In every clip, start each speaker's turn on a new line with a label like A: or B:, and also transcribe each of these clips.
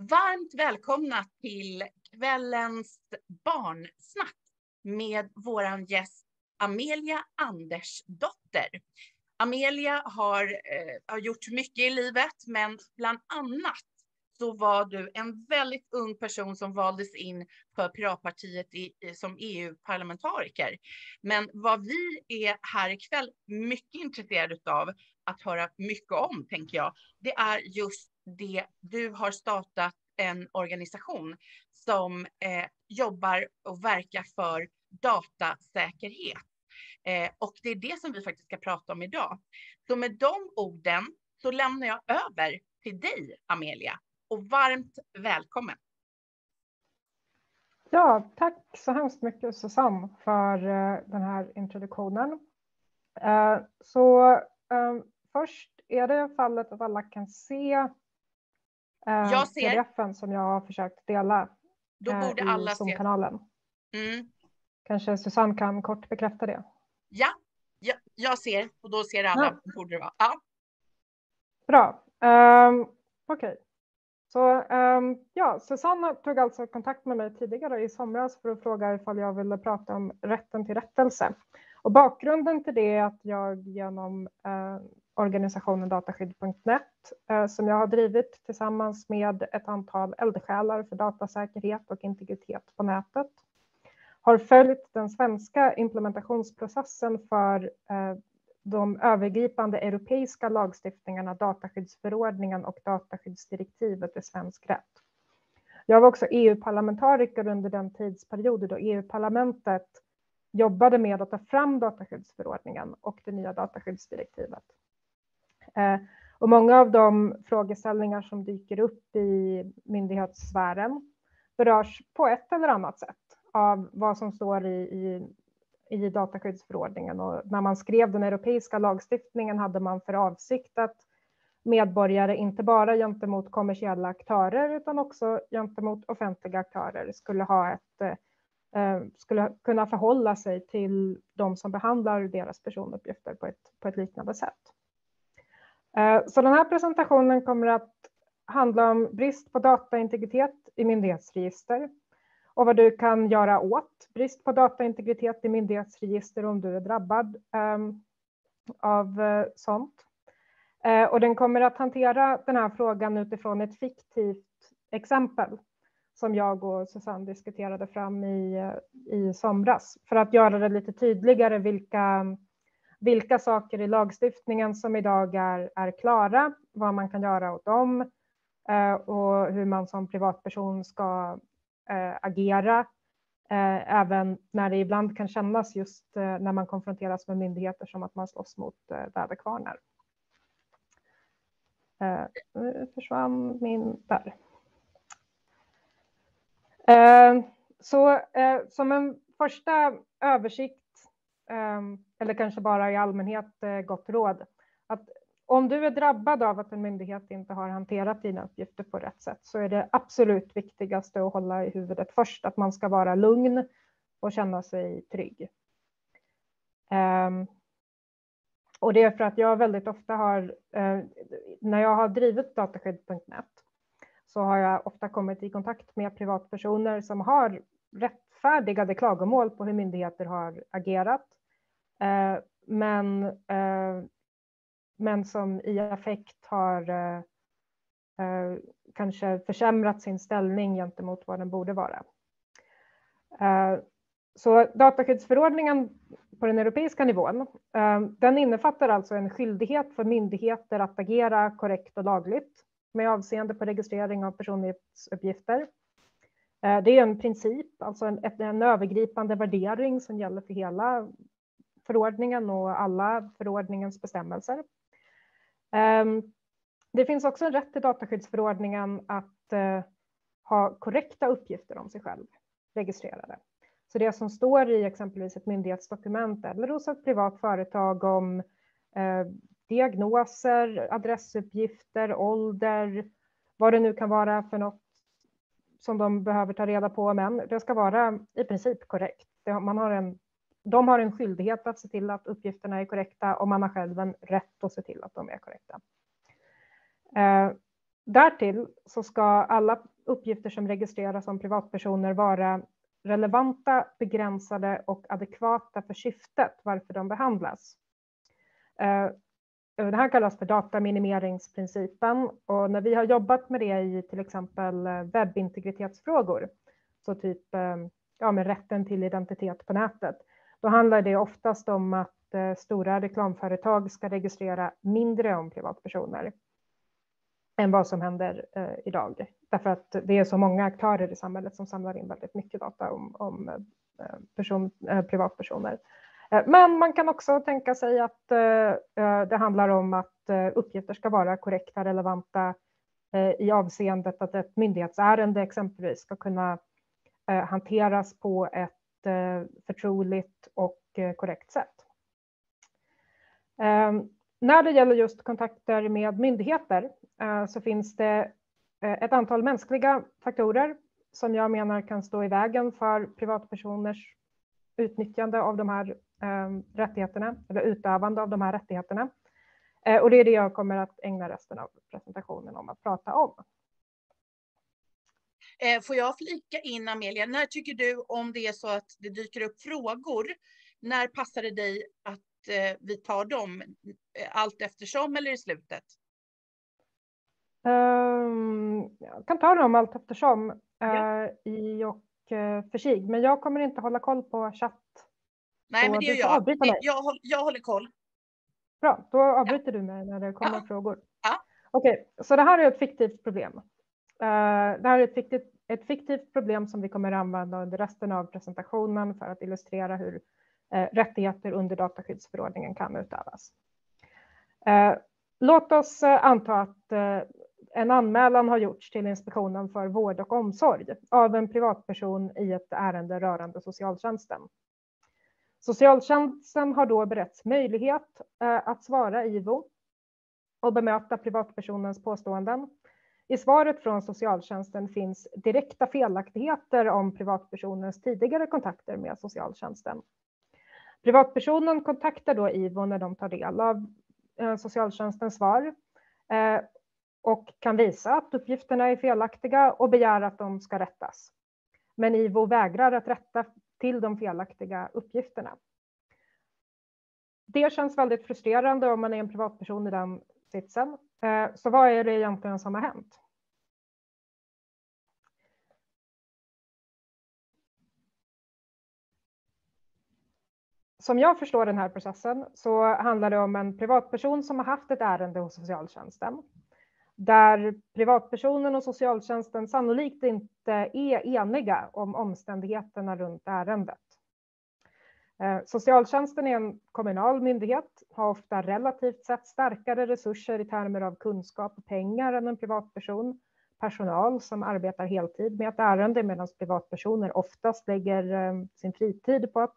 A: Varmt välkomna till kvällens barnsnack med våran gäst Amelia Andersdotter. Amelia har, eh, har gjort mycket i livet, men bland annat så var du en väldigt ung person som valdes in för Piratpartiet i, som EU-parlamentariker. Men vad vi är här ikväll mycket intresserade av att höra mycket om, tänker jag, det är just det du har startat en organisation som eh, jobbar och verkar för datasäkerhet. Eh, och det är det som vi faktiskt ska prata om idag. Så med de orden så lämnar jag över till dig, Amelia. Och varmt välkommen.
B: Ja, tack så hemskt mycket Susanne för eh, den här introduktionen. Eh, så eh, först är det fallet att alla kan se uh, jag ser. pdfen som jag har försökt dela
A: Då borde uh, alla
B: se. kanalen mm. Kanske Susanne kan kort bekräfta det?
A: Ja, ja jag ser och då ser alla. Ja. Borde det vara. Ja.
B: Bra. Um, Okej. Okay. Så um, ja, Susanne tog alltså kontakt med mig tidigare i somras för att fråga ifall jag ville prata om rätten till rättelse. Och bakgrunden till det är att jag genom uh, organisationen dataskydd.net eh, som jag har drivit tillsammans med ett antal eldsjälar för datasäkerhet och integritet på nätet har följt den svenska implementationsprocessen för eh, de övergripande europeiska lagstiftningarna, dataskyddsförordningen och dataskyddsdirektivet i svensk rätt. Jag var också EU-parlamentariker under den tidsperiod då EU-parlamentet jobbade med att ta fram dataskyddsförordningen och det nya dataskyddsdirektivet. Eh, och många av de frågeställningar som dyker upp i myndighetssfären berörs på ett eller annat sätt av vad som står i, i i dataskyddsförordningen och när man skrev den europeiska lagstiftningen hade man för avsikt att medborgare, inte bara gentemot kommersiella aktörer utan också gentemot offentliga aktörer skulle ha ett eh, skulle kunna förhålla sig till de som behandlar deras personuppgifter på ett, på ett liknande sätt. Eh, så den här presentationen kommer att handla om brist på dataintegritet i myndighetsregister, och vad du kan göra åt brist på dataintegritet i myndighetsregister om du är drabbad ehm, av eh, sånt. Eh, och den kommer att hantera den här frågan utifrån ett fiktivt exempel som jag och Susanne diskuterade fram i, i somras för att göra det lite tydligare vilka, vilka saker i lagstiftningen som idag är, är klara, vad man kan göra åt dem eh, och hur man som privatperson ska Eh, agera, eh, även när det ibland kan kännas just eh, när man konfronteras med myndigheter som att man slåss mot eh, väderkvarnar. Eh, nu försvann min där. Så som en första översikt, Ehm, eller kanske bara i allmänhet eh, gott råd, att om du är drabbad av att en myndighet inte har hanterat dina uppgifter på rätt sätt så är det absolut viktigaste att hålla i huvudet först att man ska vara lugn och känna sig trygg. Ehm, och det är för att jag väldigt ofta har, eh, när jag har drivit dataskydd.net så har jag ofta kommit i kontakt med privatpersoner som har rättfärdigade klagomål på hur myndigheter har agerat. Eh, men eh, men som i affekt har eh, eh, kanske försämrat sin ställning gentemot vad den borde vara. Eh, så dataskyddsförordningen på den europeiska nivån, eh, den innefattar alltså en skyldighet för myndigheter att agera korrekt och lagligt med avseende på registrering av personuppgifter. Det är en princip, alltså en, en övergripande värdering som gäller för hela förordningen och alla förordningens bestämmelser. Ehm, det finns också en rätt i dataskyddsförordningen att eh, ha korrekta uppgifter om sig själv registrerade. Så det som står i exempelvis ett myndighetsdokument eller hos ett privat företag om eh, diagnoser, adressuppgifter, ålder, vad det nu kan vara för något som de behöver ta reda på, men det ska vara i princip korrekt. Man har en de har en skyldighet att se till att uppgifterna är korrekta och man har själv en rätt att se till att de är korrekta. Eh, Därtill så ska alla uppgifter som registreras om privatpersoner vara relevanta, begränsade och adekvata för syftet varför de behandlas. Eh, det här kallas för dataminimeringsprincipen och när vi har jobbat med det i till exempel eh, webbintegritetsfrågor, så typ eh, ja, med rätten till identitet på nätet, då handlar det oftast om att eh, stora reklamföretag ska registrera mindre om privatpersoner än vad som händer eh, idag. Därför att det är så många aktörer i samhället som samlar in väldigt mycket data om, om eh, person, privatpersoner. Men man kan också tänka sig att det handlar om att uppgifter ska vara korrekta, relevanta i avseendet att ett myndighetsärende exempelvis ska kunna hanteras på ett förtroligt och eh, korrekt sätt. Ehm, när det gäller just kontakter med myndigheter eh, så finns det eh, ett antal mänskliga faktorer som jag menar kan stå i vägen för privatpersoners utnyttjande av de här ehm, rättigheterna, eller utövande av de här rättigheterna. Och det är det jag kommer att ägna resten av presentationen om att prata om.
A: Eh, får jag flika in Amelia, när tycker du om det är så att det dyker upp frågor, när passar det dig att eh, vi tar dem? Allt eftersom eller i slutet?
B: Um, jag kan ta dem allt eftersom ja. i och för sig, men jag kommer inte hålla koll på chatt
A: Nej, men det gör jag. Jag, håller, jag håller koll.
B: Bra, då avbryter ja. du mig när det kommer ja. frågor.
A: Ja.
B: Okej, okay, så det här är ett fiktivt problem. Eh, det här är ett fiktivt, ett fiktivt problem som vi kommer använda under resten av presentationen för att illustrera hur eh, rättigheter under dataskyddsförordningen kan utövas. Eh, låt oss anta att en anmälan har gjorts till Inspektionen för vård och omsorg av en privatperson i ett ärende rörande socialtjänsten. Socialtjänsten har då beretts möjlighet att svara IVO och bemöta privatpersonens påståenden. I svaret från socialtjänsten finns direkta felaktigheter om privatpersonens tidigare kontakter med socialtjänsten. Privatpersonen kontaktar då IVO när de tar del av eh, socialtjänstens svar eh, och kan visa att uppgifterna är felaktiga och begär att de ska rättas. Men IVO vägrar att rätta till de felaktiga uppgifterna. Det känns väldigt frustrerande om man är en privatperson i den sitsen. Eh, så vad är det egentligen som har hänt? Som jag förstår den här processen så handlar det om en privatperson som har haft ett ärende hos socialtjänsten där privatpersonen och socialtjänsten sannolikt inte är eniga om omständigheterna runt ärendet. Eh, socialtjänsten är en kommunal myndighet, har ofta relativt sett starkare resurser i termer av kunskap och pengar än en privatperson. Personal som arbetar heltid med ett ärende medan privatpersoner oftast lägger eh, sin fritid på att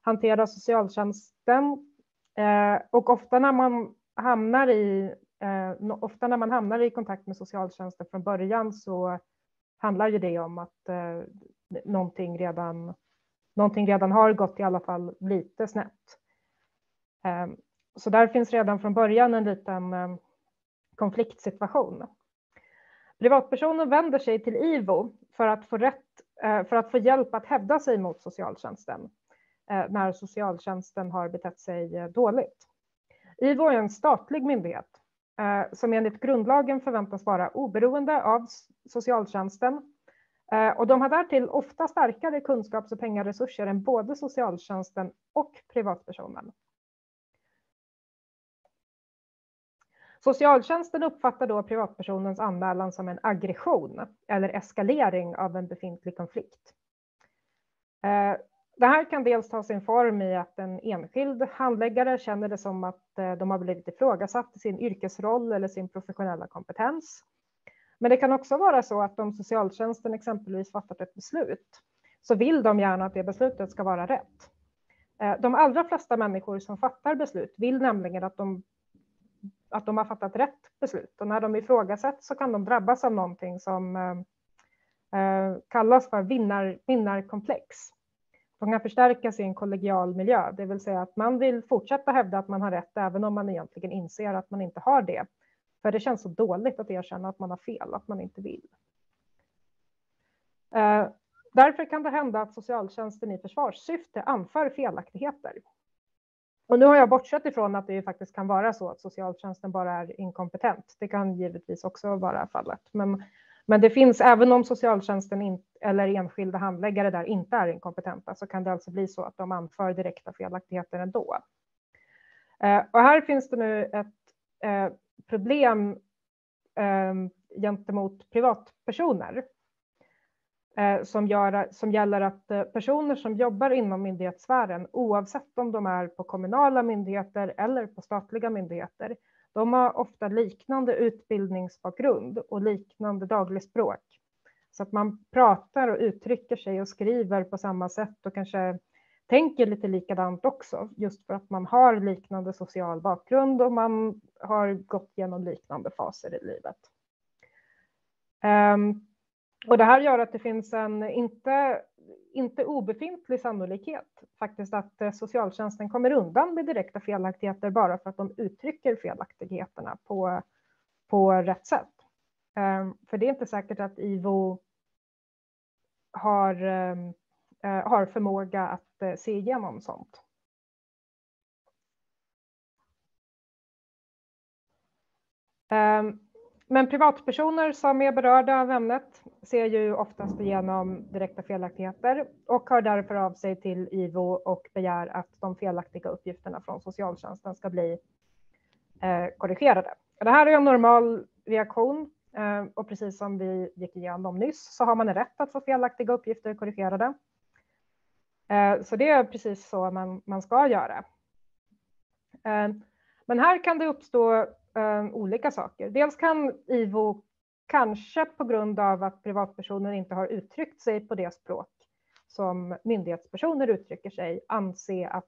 B: hantera socialtjänsten. Eh, och ofta när man hamnar i ofta när man hamnar i kontakt med socialtjänsten från början så handlar ju det om att någonting, redan, någonting redan har gått i alla fall lite snett. Ehm, så där finns redan från början en liten ehm, konfliktsituation. Privatpersonen vänder sig till IVO för att få, rätt, eh, för att få hjälp att hävda sig mot socialtjänsten eh, när socialtjänsten har betett sig eh, dåligt. IVO är en statlig myndighet som enligt grundlagen förväntas vara oberoende av socialtjänsten. Eh, och de har därtill ofta starkare kunskaps och pengaresurser än både socialtjänsten och privatpersonen. Socialtjänsten uppfattar då privatpersonens anmälan som en aggression eller eskalering av en befintlig konflikt. Eh, det här kan dels ta sin form i att en enskild handläggare känner det som att eh, de har blivit ifrågasatt i sin yrkesroll eller sin professionella kompetens. Men det kan också vara så att om socialtjänsten exempelvis fattat ett beslut så vill de gärna att det beslutet ska vara rätt. Eh, de allra flesta människor som fattar beslut vill nämligen att de, att de har fattat rätt beslut och när de ifrågasätts så kan de drabbas av någonting som eh, eh kallas för vinnar, vinnarkomplex. De kan förstärkas i en kollegial miljö, det vill säga att man vill fortsätta hävda att man har rätt även om man egentligen inser att man inte har det. För det känns så dåligt att erkänna att man har fel, att man inte vill. Eh, därför kan det hända att socialtjänsten i försvarssyfte anför felaktigheter. Och nu har jag bortsett ifrån att det faktiskt kan vara så att socialtjänsten bara är inkompetent. Det kan givetvis också vara fallet. Men, men det finns, även om socialtjänsten in, eller enskilda handläggare där inte är inkompetenta, så kan det alltså bli så att de anför direkta felaktigheter ändå. Eh, och här finns det nu ett eh, problem eh, gentemot privatpersoner eh, som, gör, som gäller att eh, personer som jobbar inom myndighetssfären, oavsett om de är på kommunala myndigheter eller på statliga myndigheter, de har ofta liknande utbildningsbakgrund och liknande dagligspråk. Så att man pratar och uttrycker sig och skriver på samma sätt och kanske tänker lite likadant också, just för att man har liknande social bakgrund och man har gått igenom liknande faser i livet. Um, och det här gör att det finns en inte, inte obefintlig sannolikhet faktiskt att eh, socialtjänsten kommer undan med direkta felaktigheter bara för att de uttrycker felaktigheterna på, på rätt sätt. Um, för det är inte säkert att IVO har um, Eh, har förmåga att eh, se igenom sånt. Ehm, men privatpersoner som är berörda av ämnet ser ju oftast igenom direkta felaktigheter och hör därför av sig till IVO och begär att de felaktiga uppgifterna från socialtjänsten ska bli eh, korrigerade. Det här är en normal reaktion och precis som vi gick igenom nyss så har man rätt att få felaktiga uppgifter korrigerade. Eh, så det är precis så man, man ska göra. Eh, men här kan det uppstå eh, olika saker. Dels kan IVO kanske på grund av att privatpersoner inte har uttryckt sig på det språk som myndighetspersoner uttrycker sig anse att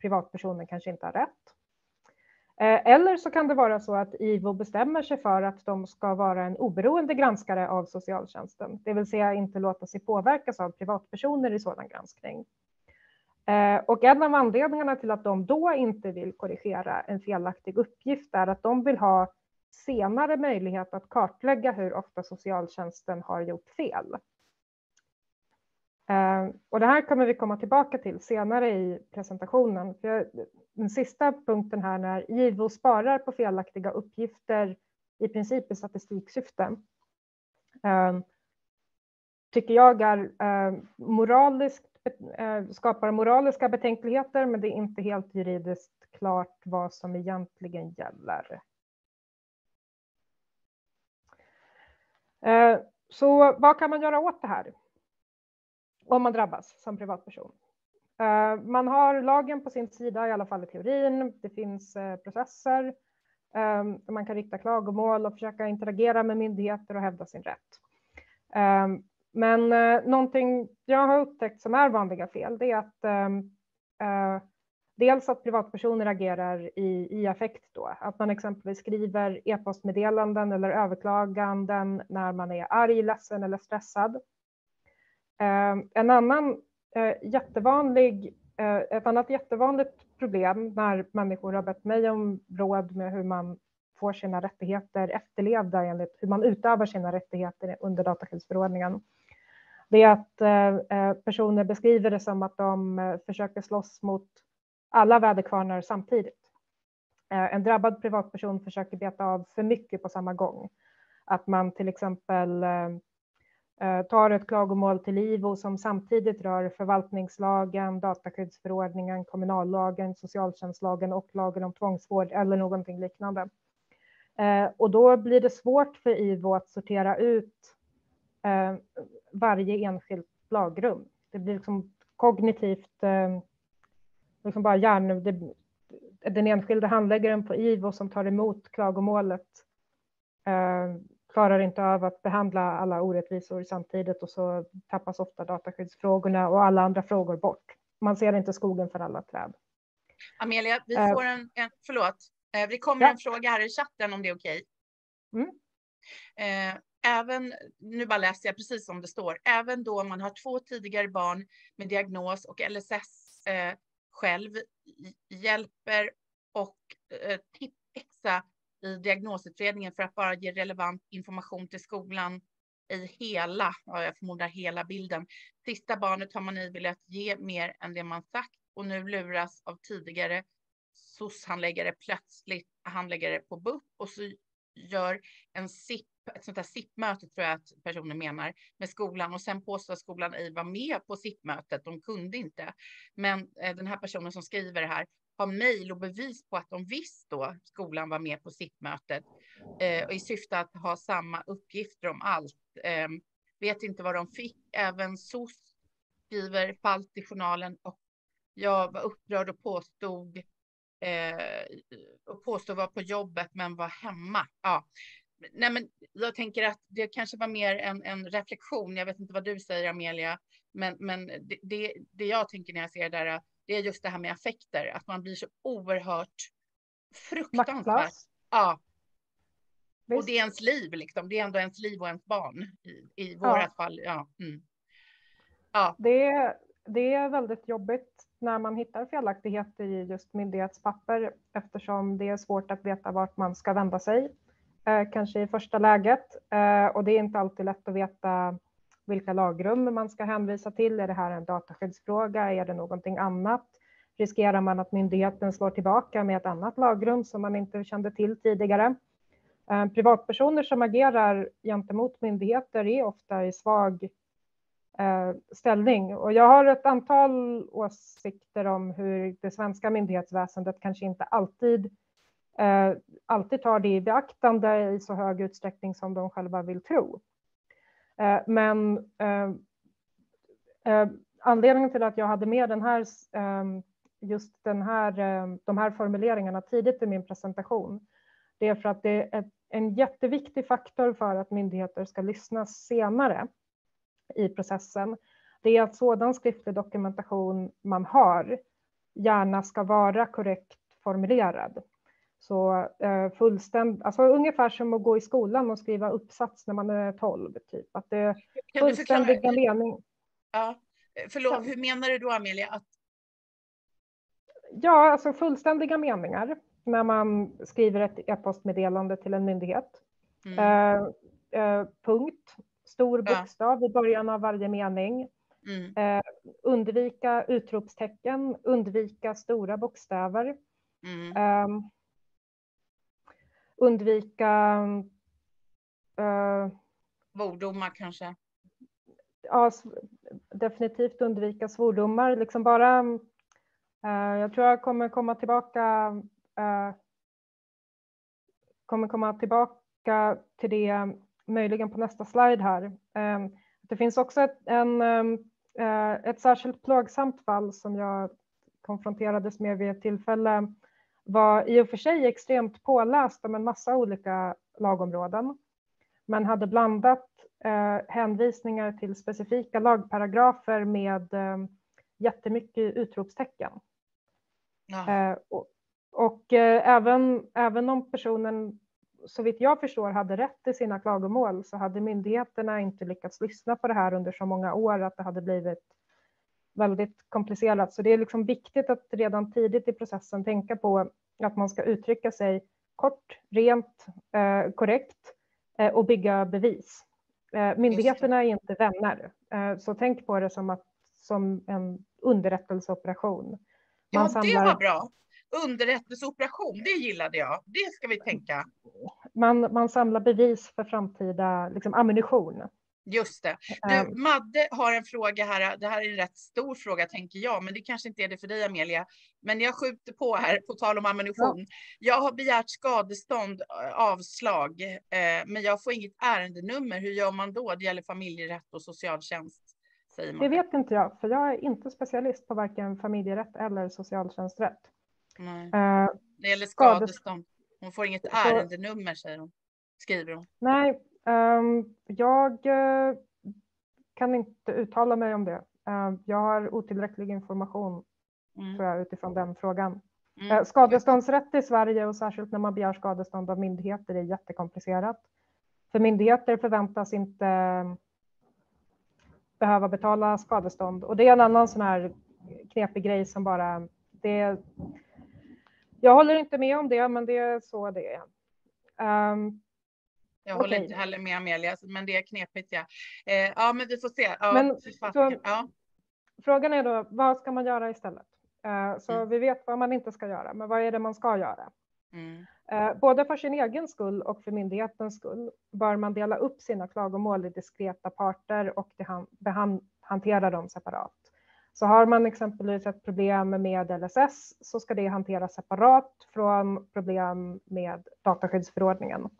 B: privatpersoner kanske inte har rätt. Eh, eller så kan det vara så att IVO bestämmer sig för att de ska vara en oberoende granskare av socialtjänsten, det vill säga inte låta sig påverkas av privatpersoner i sådan granskning. Eh, och en av anledningarna till att de då inte vill korrigera en felaktig uppgift är att de vill ha senare möjlighet att kartlägga hur ofta socialtjänsten har gjort fel. Eh, och det här kommer vi komma tillbaka till senare i presentationen. För den sista punkten här när IVO sparar på felaktiga uppgifter i princip i statistiksyfte eh, tycker jag är eh, moraliskt skapar moraliska betänkligheter, men det är inte helt juridiskt klart vad som egentligen gäller. Så vad kan man göra åt det här? Om man drabbas som privatperson. Eh, man har lagen på sin sida, i alla fall i teorin. Det finns eh, processer ehm, man kan rikta klagomål och försöka interagera med myndigheter och hävda sin rätt. Ehm, men eh, någonting jag har upptäckt som är vanliga fel, det är att ehm, dels att privatpersoner agerar i, i affekt då, att man exempelvis skriver e-postmeddelanden eller överklaganden när man är arg, ledsen eller stressad. Ehm, en annan eh, jättevanlig, eh, ett annat jättevanligt problem när människor har bett mig om råd med hur man får sina rättigheter efterlevda enligt hur man utövar sina rättigheter under dataskyddsförordningen det är att eh, personer beskriver det som att de försöker slåss mot alla väderkvarnar samtidigt. En drabbad privatperson försöker beta av för mycket på samma gång. Att man till exempel Eh, tar ett klagomål till IVO som samtidigt rör förvaltningslagen, dataskyddsförordningen, kommunallagen, socialtjänstlagen och lagen om tvångsvård eller någonting liknande. Eh, och då blir det svårt för IVO att sortera ut eh, varje enskilt lagrum. Det blir liksom kognitivt, liksom bara hjärn, det, den enskilde handläggaren på IVO som tar emot klagomålet klarar inte av att behandla alla orättvisor samtidigt och så tappas ofta dataskyddsfrågorna och alla andra frågor bort. Man ser inte skogen för alla träd.
A: Amelia, vi eh. får en, en förlåt, eh, det kommer ja. en fråga här i chatten om det är okej. Okay. Mm. Eh, även, nu bara läser jag precis som det står, även då man har två tidigare barn med diagnos och LSS själv hjälper och eh, tippexa i diagnosutredningen för att bara ge relevant information till skolan i hela, ja, jag förmodar hela bilden. Sista barnet har man i velat ge mer än det man sagt och nu luras av tidigare SOS-handläggare plötsligt handläggare på BUP och så gör en SIP, ett sånt här SIP-möte tror jag att personen menar med skolan och sen påstår skolan ej var med på SIP-mötet. De kunde inte. Men eh, den här personen som skriver det här har mejl och bevis på att de visst då skolan var med på SIP-mötet eh, i syfte att ha samma uppgifter om allt. Eh, vet inte vad de fick. Även SOS skriver falskt i journalen och jag var upprörd och påstod eh, och påstod vara på jobbet men var hemma. Ja. Nej, men jag tänker att det kanske var mer en, en reflektion. Jag vet inte vad du säger Amelia, men, men det, det, det jag tänker när jag ser det där, det är just det här med affekter, att man blir så oerhört fruktansvärt.
B: Maktlas.
A: Ja.
B: Visst.
A: Och det är ens liv, liksom. det är ändå ens liv och ens barn i, i vårat fall. Ja. Mm. Ja.
B: Det, det är väldigt jobbigt när man hittar felaktigheter i just myndighetspapper eftersom det är svårt att veta vart man ska vända sig, eh, kanske i första läget. Eh, och det är inte alltid lätt att veta vilka lagrum man ska hänvisa till. Är det här en dataskyddsfråga? Är det någonting annat? Riskerar man att myndigheten slår tillbaka med ett annat lagrum som man inte kände till tidigare? Eh, privatpersoner som agerar gentemot myndigheter är ofta i svag eh, ställning. Och jag har ett antal åsikter om hur det svenska myndighetsväsendet kanske inte alltid, eh, alltid tar det i beaktande i så hög utsträckning som de själva vill tro. Eh, men eh, eh, anledningen till att jag hade med den här, eh, just den här, ehm, de här formuleringarna tidigt i min presentation, det är för att det är en jätteviktig faktor för att myndigheter ska lyssna senare i processen, det är att sådan skriftlig dokumentation man har gärna ska vara korrekt formulerad. Så eh, fullständigt, alltså ungefär som att gå i skolan och skriva uppsats när man är 12, typ. Att det är fullständiga mening.
A: Ja, förlåt, hur menar du då Amelia? Att...
B: Ja, alltså fullständiga meningar när man skriver ett e-postmeddelande till en myndighet. Mm. Eh, eh, punkt, stor bokstav ja. i början av varje mening. Mm. Eh, undvika utropstecken, undvika stora bokstäver. Mm. Undvika...
A: Eh, Svordomar kanske?
B: Ja, definitivt undvika svordomar. Liksom bara, eh, jag tror jag kommer komma tillbaka eh, kommer komma tillbaka till det möjligen på nästa slide här. Ehm, det finns också ett, en, ett särskilt plågsamt fall som jag konfronterades med vid ett tillfälle var i och för sig extremt påläst om en massa olika lagområden, men hade blandat eh, hänvisningar till specifika lagparagrafer med eh, jättemycket utropstecken. Ja. Eh, och, och eh, även, även om personen så vitt jag förstår hade rätt i sina klagomål så hade myndigheterna inte lyckats lyssna på det här under så många år att det hade blivit väldigt komplicerat. Så det är liksom viktigt att redan tidigt i processen tänka på att man ska uttrycka sig kort, rent, eh, korrekt eh, och bygga bevis. Eh, myndigheterna är inte vänner, så tänk på det som, att, som en underrättelseoperation. Man
A: ja, samlar... det var bra underrättelseoperation, det gillade jag. Det ska vi tänka.
B: Man, man samlar bevis för framtida liksom, ammunition.
A: Just det. Du, ehm. Madde har en fråga här. Det här är en rätt stor fråga tänker jag, men det kanske inte är det för dig Amelia. Men jag skjuter på här på tal om ammunition. Ja. Jag har begärt skadestånd, eh, avslag, eh, men jag får inget ärendenummer. Hur gör man då? Det gäller familjerätt och socialtjänst. Säger man.
B: Det vet inte jag, för jag är inte specialist på varken familjerätt eller socialtjänsträtt.
A: Nej. Uh, det gäller skadestånd. Hon får inget ärendenummer säger hon. Skriver hon.
B: Nej, jag uh, kan inte uttala mig om det. Uh, jag har otillräcklig information mm. tror jag, utifrån den frågan. Mm. Skadeståndsrätt i Sverige och särskilt när man begär skadestånd av myndigheter är jättekomplicerat. För myndigheter förväntas inte behöva betala skadestånd och det är en annan sån här knepig grej som bara det jag håller inte med om det, men det är så det är. Um,
A: jag håller
B: okay.
A: inte heller med Amelia, men det är knepigt. Ja, eh, ja men vi får se. Ja,
B: men, så, ja. Frågan är då, vad ska man göra istället? Uh, så mm. vi vet vad man inte ska göra, men vad är det man ska göra? Mm. Uh, både för sin egen skull och för myndighetens skull bör man dela upp sina klagomål i diskreta parter och hantera dem separat. Så har man exempelvis ett problem med LSS så ska det hanteras separat från problem med dataskyddsförordningen.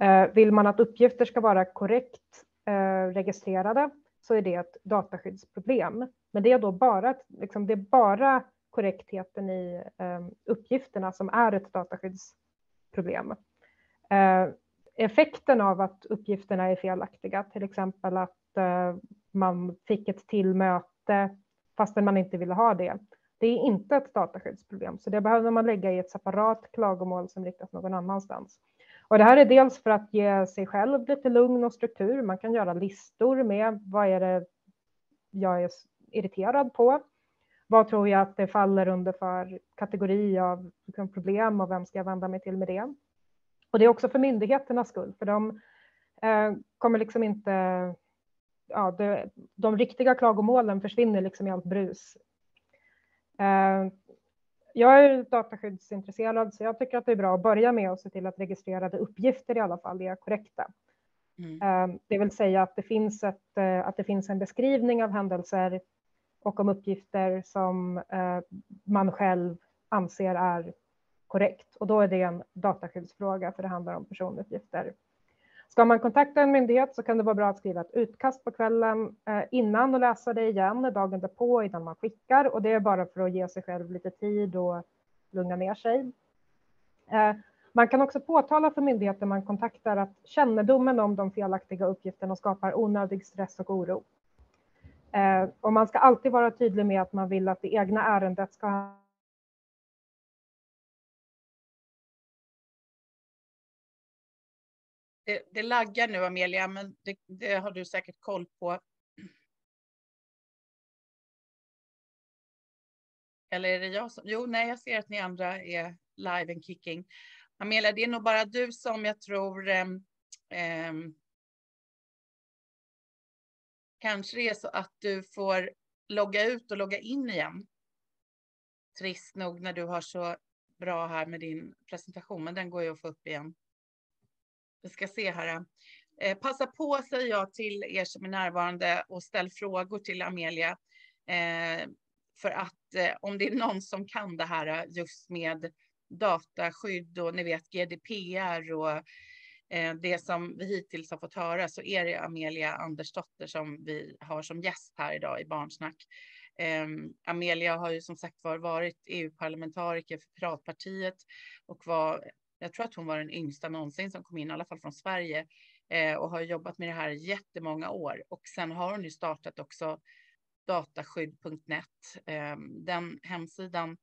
B: Eh, vill man att uppgifter ska vara korrekt eh, registrerade så är det ett dataskyddsproblem. Men det är då bara, liksom, det är bara korrektheten i ehm, uppgifterna som är ett dataskyddsproblem. Eh, effekten av att uppgifterna är felaktiga, till exempel att man fick ett till möte fastän man inte ville ha det. Det är inte ett dataskyddsproblem, så det behöver man lägga i ett separat klagomål som riktas någon annanstans. Och det här är dels för att ge sig själv lite lugn och struktur. Man kan göra listor med vad är det jag är irriterad på? Vad tror jag att det faller under för kategori av liksom, problem och vem ska jag vända mig till med det? Och det är också för myndigheternas skull, för de eh, kommer liksom inte ja, det, de riktiga klagomålen försvinner liksom i allt brus. Eh, jag är dataskyddsintresserad så jag tycker att det är bra att börja med att se till att registrerade uppgifter i alla fall är korrekta. Mm. Eh, det vill säga att det, finns ett, eh, att det finns en beskrivning av händelser och om uppgifter som man själv anser är korrekt. Och då är det en dataskyddsfråga för det handlar om personuppgifter. Ska man kontakta en myndighet så kan det vara bra att skriva ett utkast på kvällen eh, innan och läsa det igen dagen därpå innan man skickar. Och det är bara för att ge sig själv lite tid och lugna ner sig. Eh, man kan också påtala för myndigheten man kontaktar att kännedomen om de felaktiga uppgifterna skapar onödig stress och oro. Eh, och man ska alltid vara tydlig med att man vill att det egna ärendet ska
A: det, det laggar nu Amelia, men det, det har du säkert koll på. Eller är det jag som... Jo, nej, jag ser att ni andra är live and kicking. Amelia, det är nog bara du som jag tror... Eh, eh, kanske det är så att du får logga ut och logga in igen. Trist nog när du har så bra här med din presentation, men den går ju att få upp igen. Vi ska se här. Eh, passa på, säger jag till er som är närvarande och ställ frågor till Amelia. Eh, för att eh, om det är någon som kan det här just med dataskydd och ni vet GDPR och eh, det som vi hittills har fått höra så är det Amelia Andersdotter som vi har som gäst här idag i Barnsnack. Eh, Amelia har ju som sagt var varit EU-parlamentariker för Piratpartiet och var jag tror att hon var den yngsta någonsin som kom in, i alla fall från Sverige, eh, och har jobbat med det här jättemånga år. Och sen har hon ju startat också dataskydd.net. Eh, den hemsidan,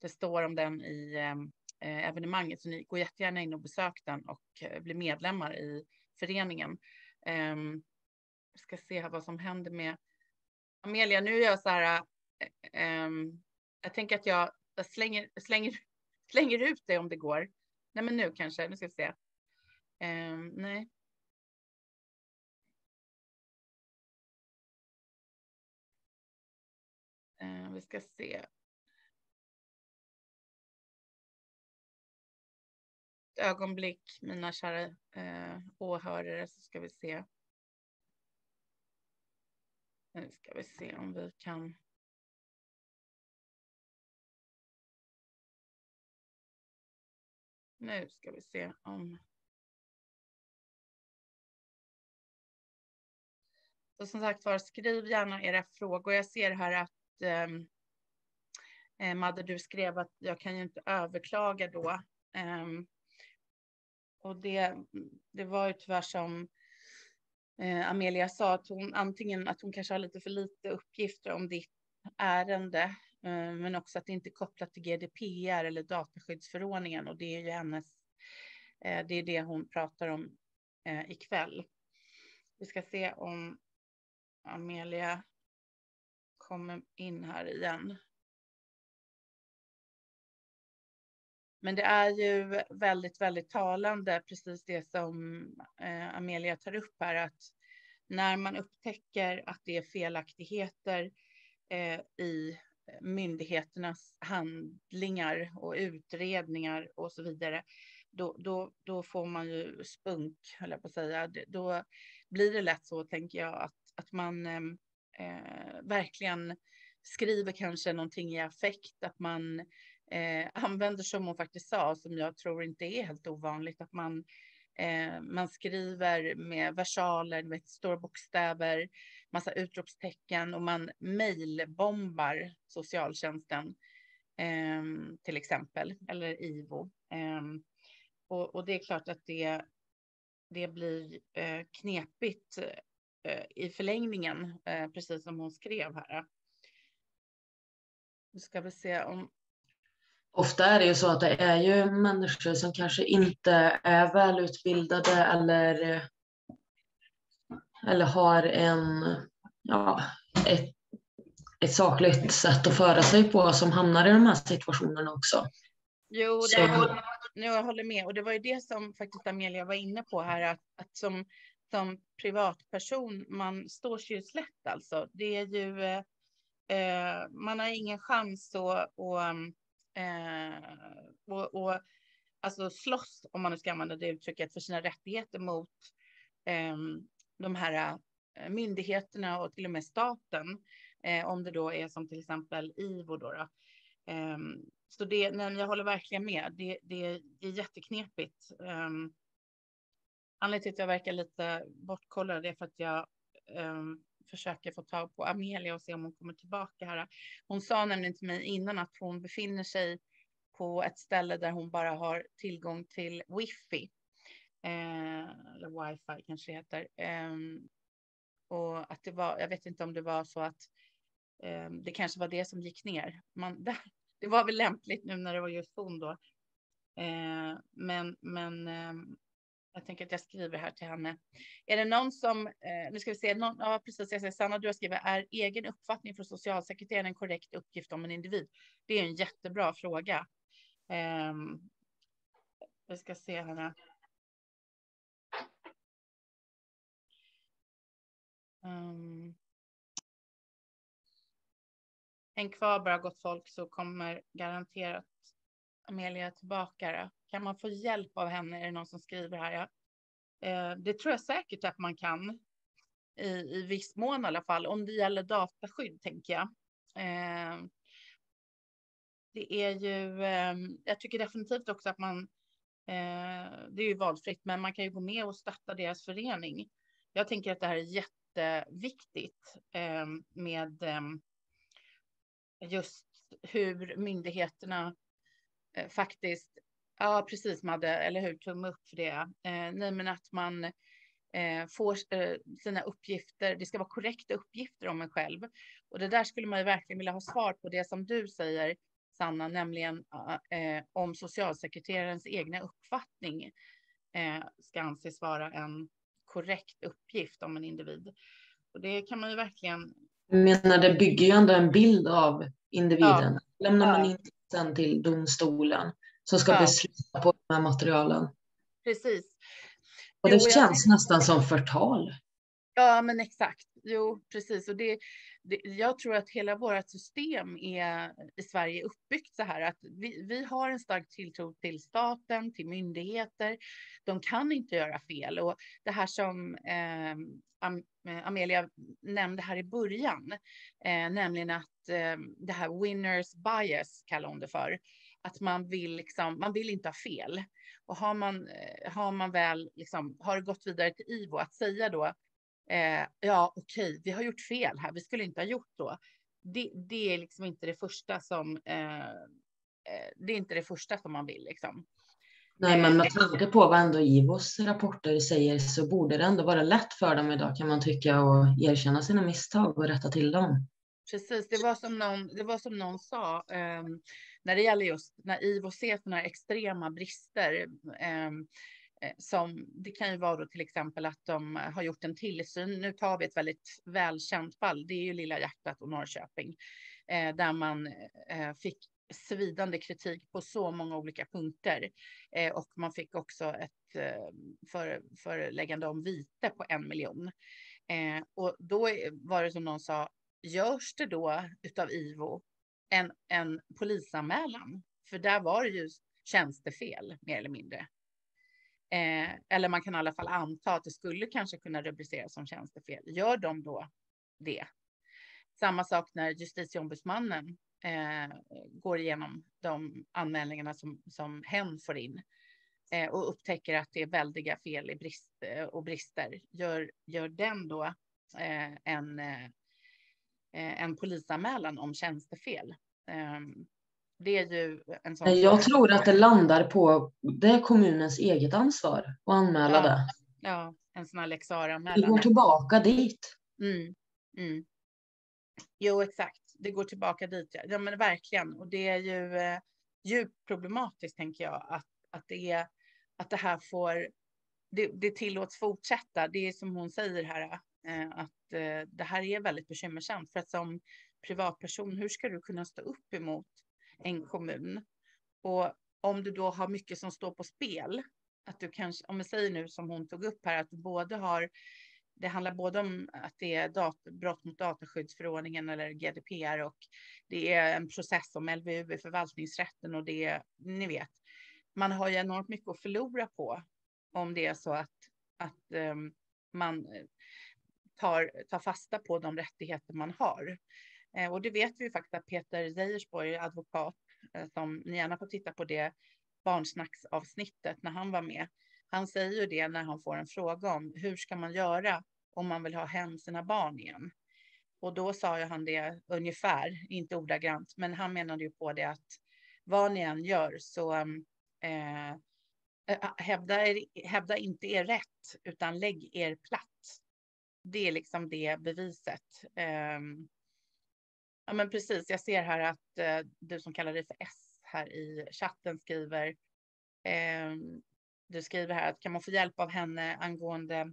A: det står om den i ehm, eh, evenemanget, så ni går jättegärna in och besök den och eh, bli medlemmar i föreningen. Eh, jag ska se här vad som händer med Amelia. Nu är jag så här. Eh, eh, jag tänker att jag slänger, slänger, slänger ut det om det går. Nej, men nu kanske. Nu ska vi se. Um, nej. Uh, vi ska se. Ett ögonblick, mina kära uh, åhörare, så ska vi se. Nu ska vi se om vi kan Nu ska vi se om... Så som sagt var, skriv gärna era frågor. Jag ser här att ehm, eh, Madde, du skrev att jag kan ju inte överklaga då. Eh, och det, det var ju tyvärr som eh, Amelia sa, att hon antingen att hon kanske har lite för lite uppgifter om ditt ärende Eh, men också att det inte är kopplat till GDPR eller dataskyddsförordningen och det är ju hennes, eh, det är det hon pratar om eh, ikväll. Vi ska se om Amelia kommer in här igen. men det är ju väldigt, väldigt talande, precis det som eh, Amelia tar upp här, att när man upptäcker att det är felaktigheter eh, i myndigheternas handlingar och utredningar och så vidare, då, då, då får man ju spunk, höll jag på att säga. Då blir det lätt så, tänker jag, att, att man ehm, eh, verkligen skriver kanske någonting i affekt, att man eh, använder som hon faktiskt sa, som jag tror inte är helt ovanligt, att man, eh, man skriver med versaler, med stora bokstäver, massa utropstecken och man mejlbombar socialtjänsten eh, till exempel, eller IVO. Eh, och, och, det är klart att det, det blir eh, knepigt eh, i förlängningen, eh, precis som hon skrev här. Nu ska vi se om...
C: Ofta är det ju så att det är ju människor som kanske inte är välutbildade eller, eller har en, ja, ett, ett sakligt sätt att föra sig på som hamnar i de här situationerna också.
A: Jo, det nu jag håller med. Och det var ju det som faktiskt Amelia var inne på här, att, att som, som privatperson, man står sig ju slätt alltså. Det är ju, eh, man har ingen chans att och, eh, och, och, alltså slåss, om man nu ska använda det uttrycket, för sina rättigheter mot eh, de här eh, myndigheterna och till och med staten. Eh, om det då är som till exempel IVO då. då. Ehm, så det, nej, jag håller verkligen med. Det, det, det är jätteknepigt. Ehm, anledningen till att jag verkar lite bortkollad är för att jag um, försöker få tag på Amelia och se om hon kommer tillbaka här. Hon sa nämligen till mig innan att hon befinner sig på ett ställe där hon bara har tillgång till wifi. Eh, eller wifi kanske det heter. Eh, och att det var, jag vet inte om det var så att eh, det kanske var det som gick ner. Man, det, det var väl lämpligt nu när det var just hon då. Eh, men men eh, jag tänker att jag skriver här till henne. Är det någon som, eh, nu ska vi se, någon, ja precis, jag säger Sanna, du har skrivit, är egen uppfattning från socialsekreteraren en korrekt uppgift om en individ? Det är en jättebra fråga. Eh, vi ska se här. Um, ehm. Häng kvar bara gott folk så kommer garanterat Amelia tillbaka. Kan man få hjälp av henne? Är det någon som skriver här? Ja. Eh, det tror jag säkert att man kan. I, I viss mån i alla fall, om det gäller dataskydd tänker jag. Eh, det är ju, ehm, jag tycker definitivt också att man, eh, det är ju valfritt, men man kan ju gå med och starta deras förening. Jag tänker att det här är jätteviktigt ehm, med ehm, just hur myndigheterna faktiskt, ja precis Madde, eller hur, tumme upp för det. Eh, nej men att man eh, får eh, sina uppgifter, det ska vara korrekta uppgifter om en själv. Och det där skulle man ju verkligen vilja ha svar på, det som du säger Sanna, nämligen eh, om socialsekreterarens egna uppfattning eh, ska anses vara en korrekt uppgift om en individ. Och det kan man ju verkligen
C: jag menar, det bygger ju ändå en bild av individen. Ja. Lämnar man in sen till domstolen som ska ja. besluta på de här materialen.
A: Precis.
C: Och det jo, känns jag... nästan som förtal.
A: Ja, men exakt. Jo, precis. Och det, det, jag tror att hela vårt system är, i Sverige uppbyggt så här att vi, vi har en stark tilltro till staten, till myndigheter. De kan inte göra fel. Och det här som eh, Am Amelia nämnde här i början, eh, nämligen att eh, det här winners bias kallar hon det för. Att man vill, liksom, man vill inte ha fel. Och har man, eh, har man väl liksom, har gått vidare till IVO att säga då eh, ja okej, vi har gjort fel här, vi skulle inte ha gjort då. Det, det är liksom inte det första som eh, eh det är inte det första som man vill liksom.
C: Nej, men med eh, tanke på vad ändå IVOs rapporter säger så borde det ändå vara lätt för dem idag kan man tycka att erkänna sina misstag och rätta till dem.
A: Precis, det var som någon, det var som någon sa eh, när det gäller just när IVO ser sådana här extrema brister. Ehm, eh, som det kan ju vara då till exempel att de har gjort en tillsyn. Nu tar vi ett väldigt välkänt fall. Det är ju Lilla hjärtat och Norrköping eh, där man eh, fick svidande kritik på så många olika punkter. Eh, och man fick också ett eh, för, föreläggande om vite på en miljon. Eh, och då var det som någon sa, görs det då utav IVO en, en polisanmälan? För där var det ju tjänstefel mer eller mindre. Eh, eller man kan i alla fall anta att det skulle kanske kunna rubriceras som tjänstefel. Gör de då det? Samma sak när justitieombudsmannen eh, går igenom de anmälningarna som, som hen får in eh, och upptäcker att det är väldiga fel i brist, eh, och brister. Gör, gör den då eh, en, eh, en polisanmälan om tjänstefel? Ehm, det är ju en sån...
C: Jag tror att det landar på, det är kommunens eget ansvar att anmäla
A: ja,
C: det.
A: Ja, en sån här lex.
C: Det går tillbaka dit.
A: Mm, mm. Jo, exakt. Det går tillbaka dit. Ja, men verkligen. Och det är ju eh, djupt problematiskt, tänker jag, att, att, det, är, att det här får... Det, det tillåts fortsätta. Det är som hon säger här, eh, Eh, att eh, det här är väldigt bekymmersamt. För att som privatperson, hur ska du kunna stå upp emot en kommun. Och om du då har mycket som står på spel, att du kanske, om vi säger nu som hon tog upp här, att du både har det handlar både om att det är dat brott mot dataskyddsförordningen eller GDPR och det är en process om LVU i förvaltningsrätten och det är, ni vet, man har ju enormt mycket att förlora på om det är så att, att um, man tar, tar fasta på de rättigheter man har. Eh, och det vet vi ju faktiskt att Peter Zeiersborg, advokat, eh, som ni gärna får titta på det barnsnacksavsnittet när han var med. Han säger ju det när han får en fråga om hur ska man göra om man vill ha hem sina barn igen? Och då sa ju han det ungefär, inte ordagrant, men han menade ju på det att vad ni än gör så eh, eh hävda, hävda, hävda inte er rätt, utan lägg er platt. Det är liksom det beviset. Um, Ja, men precis. Jag ser här att eh, du som kallar dig för S här i chatten skriver. Eh, du skriver här att kan man få hjälp av henne angående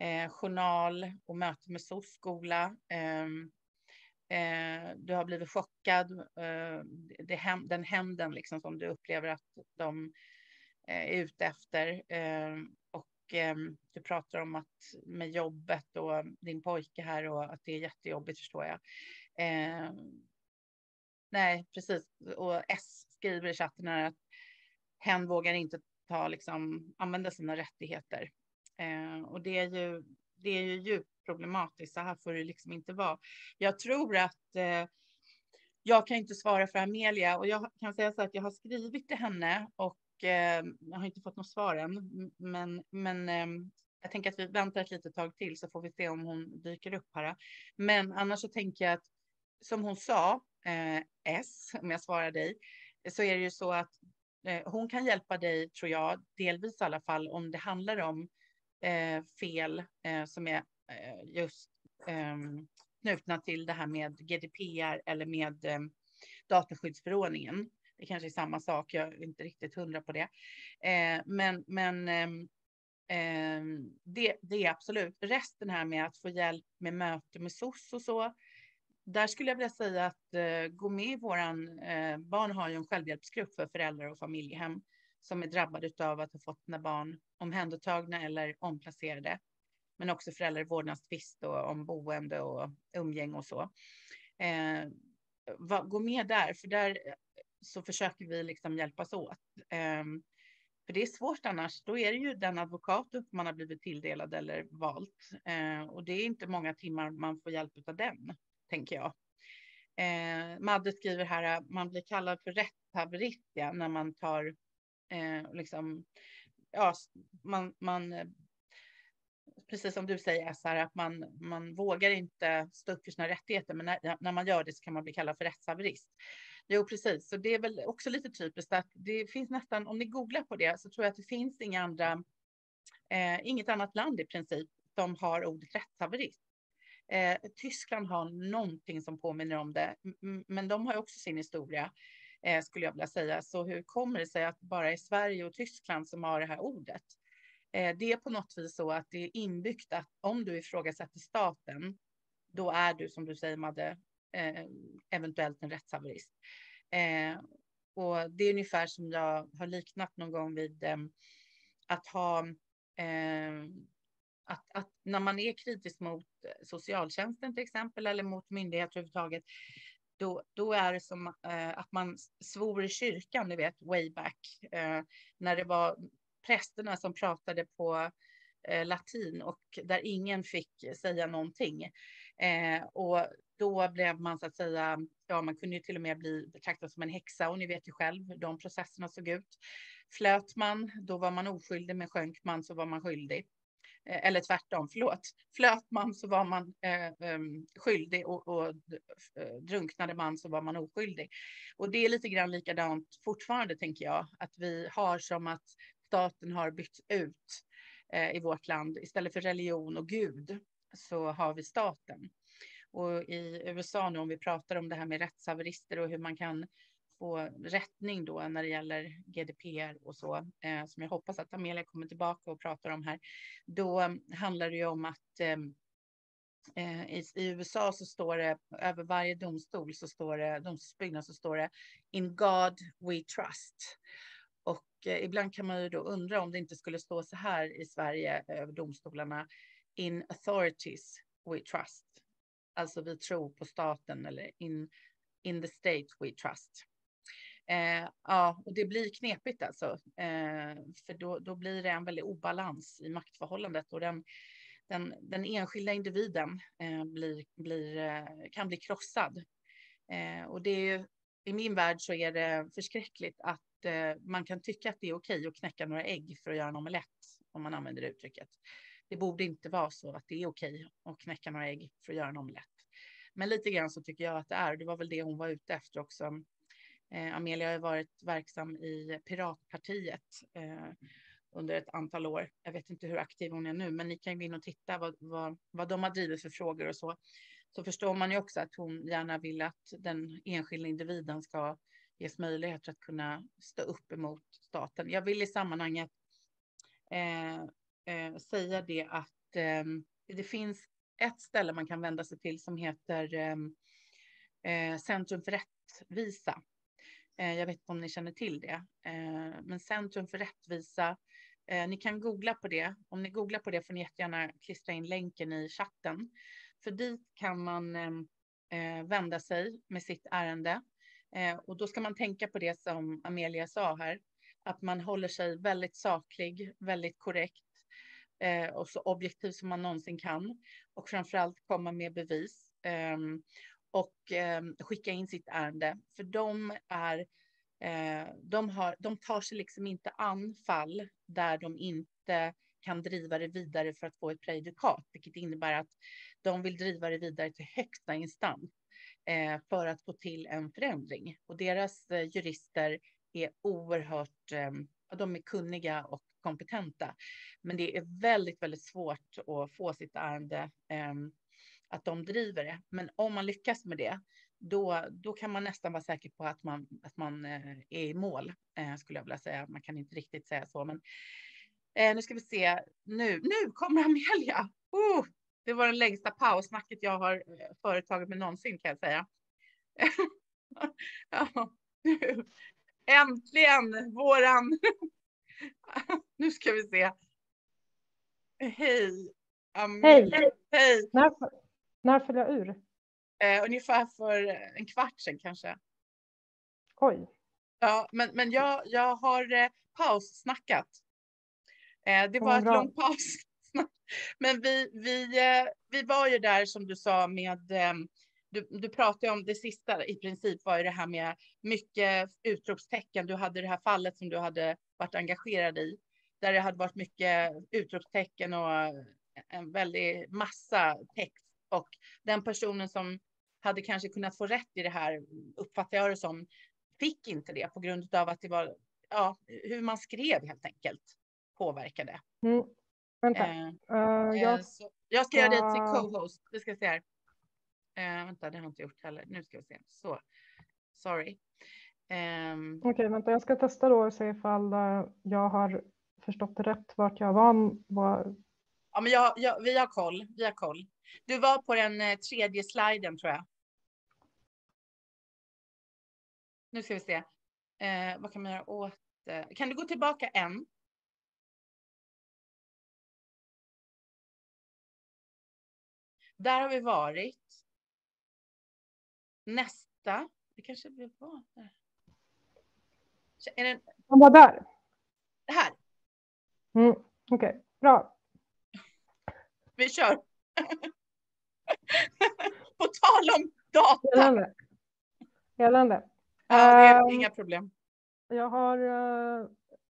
A: eh, journal och möte med SOS-skola. Ehm, eh, du har blivit chockad. Eh, det, hem, den hämnden liksom som du upplever att de eh, är ute efter. Ehm, och och eh, du pratar om att med jobbet och din pojke här och att det är jättejobbigt förstår jag. Eh, nej, precis. Och S skriver i chatten här att hen vågar inte ta, liksom, använda sina rättigheter. Eh, och det är ju, det är ju djupt problematiskt. Så här får det liksom inte vara. Jag tror att eh, jag kan inte svara för Amelia och jag kan säga så att jag har skrivit till henne och eh, jag har inte fått något svar än. Men, men eh, jag tänker att vi väntar ett litet tag till så får vi se om hon dyker upp här. Men annars så tänker jag att som hon sa, eh, S, om jag svarar dig, så är det ju så att eh, hon kan hjälpa dig, tror jag, delvis i alla fall, om det handlar om eh, fel eh, som är eh, just ehm, knutna till det här med GDPR eller med eh, dataskyddsförordningen. Det kanske är samma sak, jag är inte riktigt hundra på det. Eh, men men eh, det, det är absolut. Resten här med att få hjälp med möte med SOS och så, där skulle jag vilja säga att eh, gå med i våran, eh, barn har ju en självhjälpsgrupp för föräldrar och familjehem som är drabbade av att ha fått sina barn omhändertagna eller omplacerade. Men också föräldrar i vårdnadstvist och om boende och umgänge och så. Eh, va, gå med där, för där så försöker vi liksom hjälpas åt. Ehm, för det är svårt annars. Då är det ju den advokat man har blivit tilldelad eller valt. Ehm, och det är inte många timmar man får hjälp av den tänker jag. Ehm, Madde skriver här att man blir kallad för rättshaverist ja, när man tar eh, liksom, ja, man, man precis som du säger Essar, att man, man vågar inte stå upp för sina rättigheter, men när, när man gör det så kan man bli kallad för rättshaverist. Jo, precis, så det är väl också lite typiskt att det finns nästan, om ni googlar på det, så tror jag att det finns inga andra, eh, inget annat land i princip som har ordet rättshaverist. Eh, Tyskland har någonting som påminner om det, men de har också sin historia, eh, skulle jag vilja säga. Så hur kommer det sig att bara i Sverige och Tyskland som har det här ordet? Eh, det är på något vis så att det är inbyggt att om du ifrågasätter staten, då är du, som du säger Madde, Eh, eventuellt en rättshaverist. Eh, och det är ungefär som jag har liknat någon gång vid eh, att ha eh, att, att, när man är kritisk mot socialtjänsten till exempel eller mot myndigheter överhuvudtaget, då, då är det som eh, att man svor i kyrkan, ni vet, way back, eh, när det var prästerna som pratade på eh, latin och där ingen fick säga någonting. Eh, och då blev man så att säga, ja, man kunde ju till och med bli betraktad som en häxa och ni vet ju själv hur de processerna såg ut. Flöt man, då var man oskyldig, men sjönk man så var man skyldig. Eh, eller tvärtom, förlåt. Flöt man så var man eh, um, skyldig och, och eh, drunknade man så var man oskyldig. Och det är lite grann likadant fortfarande, tänker jag, att vi har som att staten har bytt ut eh, i vårt land. Istället för religion och Gud så har vi staten. Och i USA nu, om vi pratar om det här med rättshaverister och hur man kan få rättning då när det gäller GDPR och så, eh, som jag hoppas att Amelia kommer tillbaka och pratar om här, då mm, handlar det ju om att ehm, eh, i, i, USA så står det över varje domstol så står det domstolsbyggnad så står det In God We Trust. Och eh, ibland kan man ju då undra om det inte skulle stå så här i Sverige eh, över domstolarna. In authorities we trust. Alltså vi tror på staten eller in, in the state we trust. Eh, ja, och det blir knepigt alltså, eh, för då, då blir det en väldig obalans i maktförhållandet och den, den, den enskilda individen eh, blir, blir, eh, kan bli krossad. Eh, och det är ju, i min värld så är det förskräckligt att eh, man kan tycka att det är okej att knäcka några ägg för att göra en omelett, om man använder det uttrycket. Det borde inte vara så att det är okej att knäcka några ägg för att göra en omelett. Men lite grann så tycker jag att det är. Det var väl det hon var ute efter också Eh, Amelia har varit verksam i Piratpartiet eh, under ett antal år. Jag vet inte hur aktiv hon är nu, men ni kan gå in och titta vad, vad, vad de har drivit för frågor och så. Så förstår man ju också att hon gärna vill att den enskilda individen ska ges möjligheter att kunna stå upp emot staten. Jag vill i sammanhanget eh, eh, säga det att eh, det finns ett ställe man kan vända sig till som heter ehm, eh, Centrum för rättvisa Eh, jag vet inte om ni känner till det, eh, men Centrum för rättvisa. Eh, ni kan googla på det. Om ni googlar på det får ni jättegärna klistra in länken i chatten. För dit kan man ehm, eh, vända sig med sitt ärende. Eh, och då ska man tänka på det som Amelia sa här, att man håller sig väldigt saklig, väldigt korrekt Eh, och så objektiv som man någonsin kan. Och framför allt komma med bevis. eh, och eh, skicka in sitt ärende. För de, är, eh, de, har, de tar sig liksom inte an fall där de inte kan driva det vidare för att få ett prejudikat, vilket innebär att de vill driva det vidare till högsta instans eh, för att få till en förändring. Och deras eh, jurister är oerhört, eh, de är kunniga och kompetenta. Men det är väldigt, väldigt svårt att få sitt ärende eh, att de driver det. Men om man lyckas med det, då, då kan man nästan vara säker på att man, att man eh, är i mål, eh, skulle jag vilja säga. Man kan inte riktigt säga så, men eh, nu ska vi se. Nu, nu kommer Amelia! Oh, det var den längsta paussnacket jag har eh, företagit med någonsin kan jag säga. ja, Äntligen våran... nu ska vi se. Hej.
B: Hej. Hej. När föll jag ur?
A: Eh, ungefär för en kvart sedan kanske.
B: Oj.
A: Ja, men, men jag, jag har eh, paussnackat. Eh, det var ett långt paus. men vi, vi, eh, vi var ju där som du sa med eh, du, du pratade om det sista i princip var ju det här med mycket utropstecken. Du hade det här fallet som du hade varit engagerad i där det hade varit mycket utropstecken och en väldig massa text och den personen som hade kanske kunnat få rätt i det här, uppfattar jag det som, fick inte det på grund av att det var ja, hur man skrev helt enkelt påverkade.
B: Mm. Vänta. Eh, uh,
A: jag... jag ska göra dig till co-host. Vi ska se här. Eh, vänta, det har jag inte gjort heller. Nu ska vi se. Så. Sorry.
B: Um... Okej, okay, vänta. Jag ska testa då och se ifall uh, jag har förstått rätt vart jag var. var...
A: Ja, men jag, jag, vi har koll. Vi har koll. Du var på den eh, tredje sliden tror jag. nu ska vi se. Eh, vad kan man göra åt det? Kan du gå tillbaka en? Där har vi varit. Nästa. Det kanske blev var där. Det
B: Han var där.
A: här?
B: Mm. Okej, okay. bra.
A: Vi kör. På tal om data.
B: Gällande. Gällande.
A: Ja, det är
B: Um,
A: inga problem.
B: Jag har uh,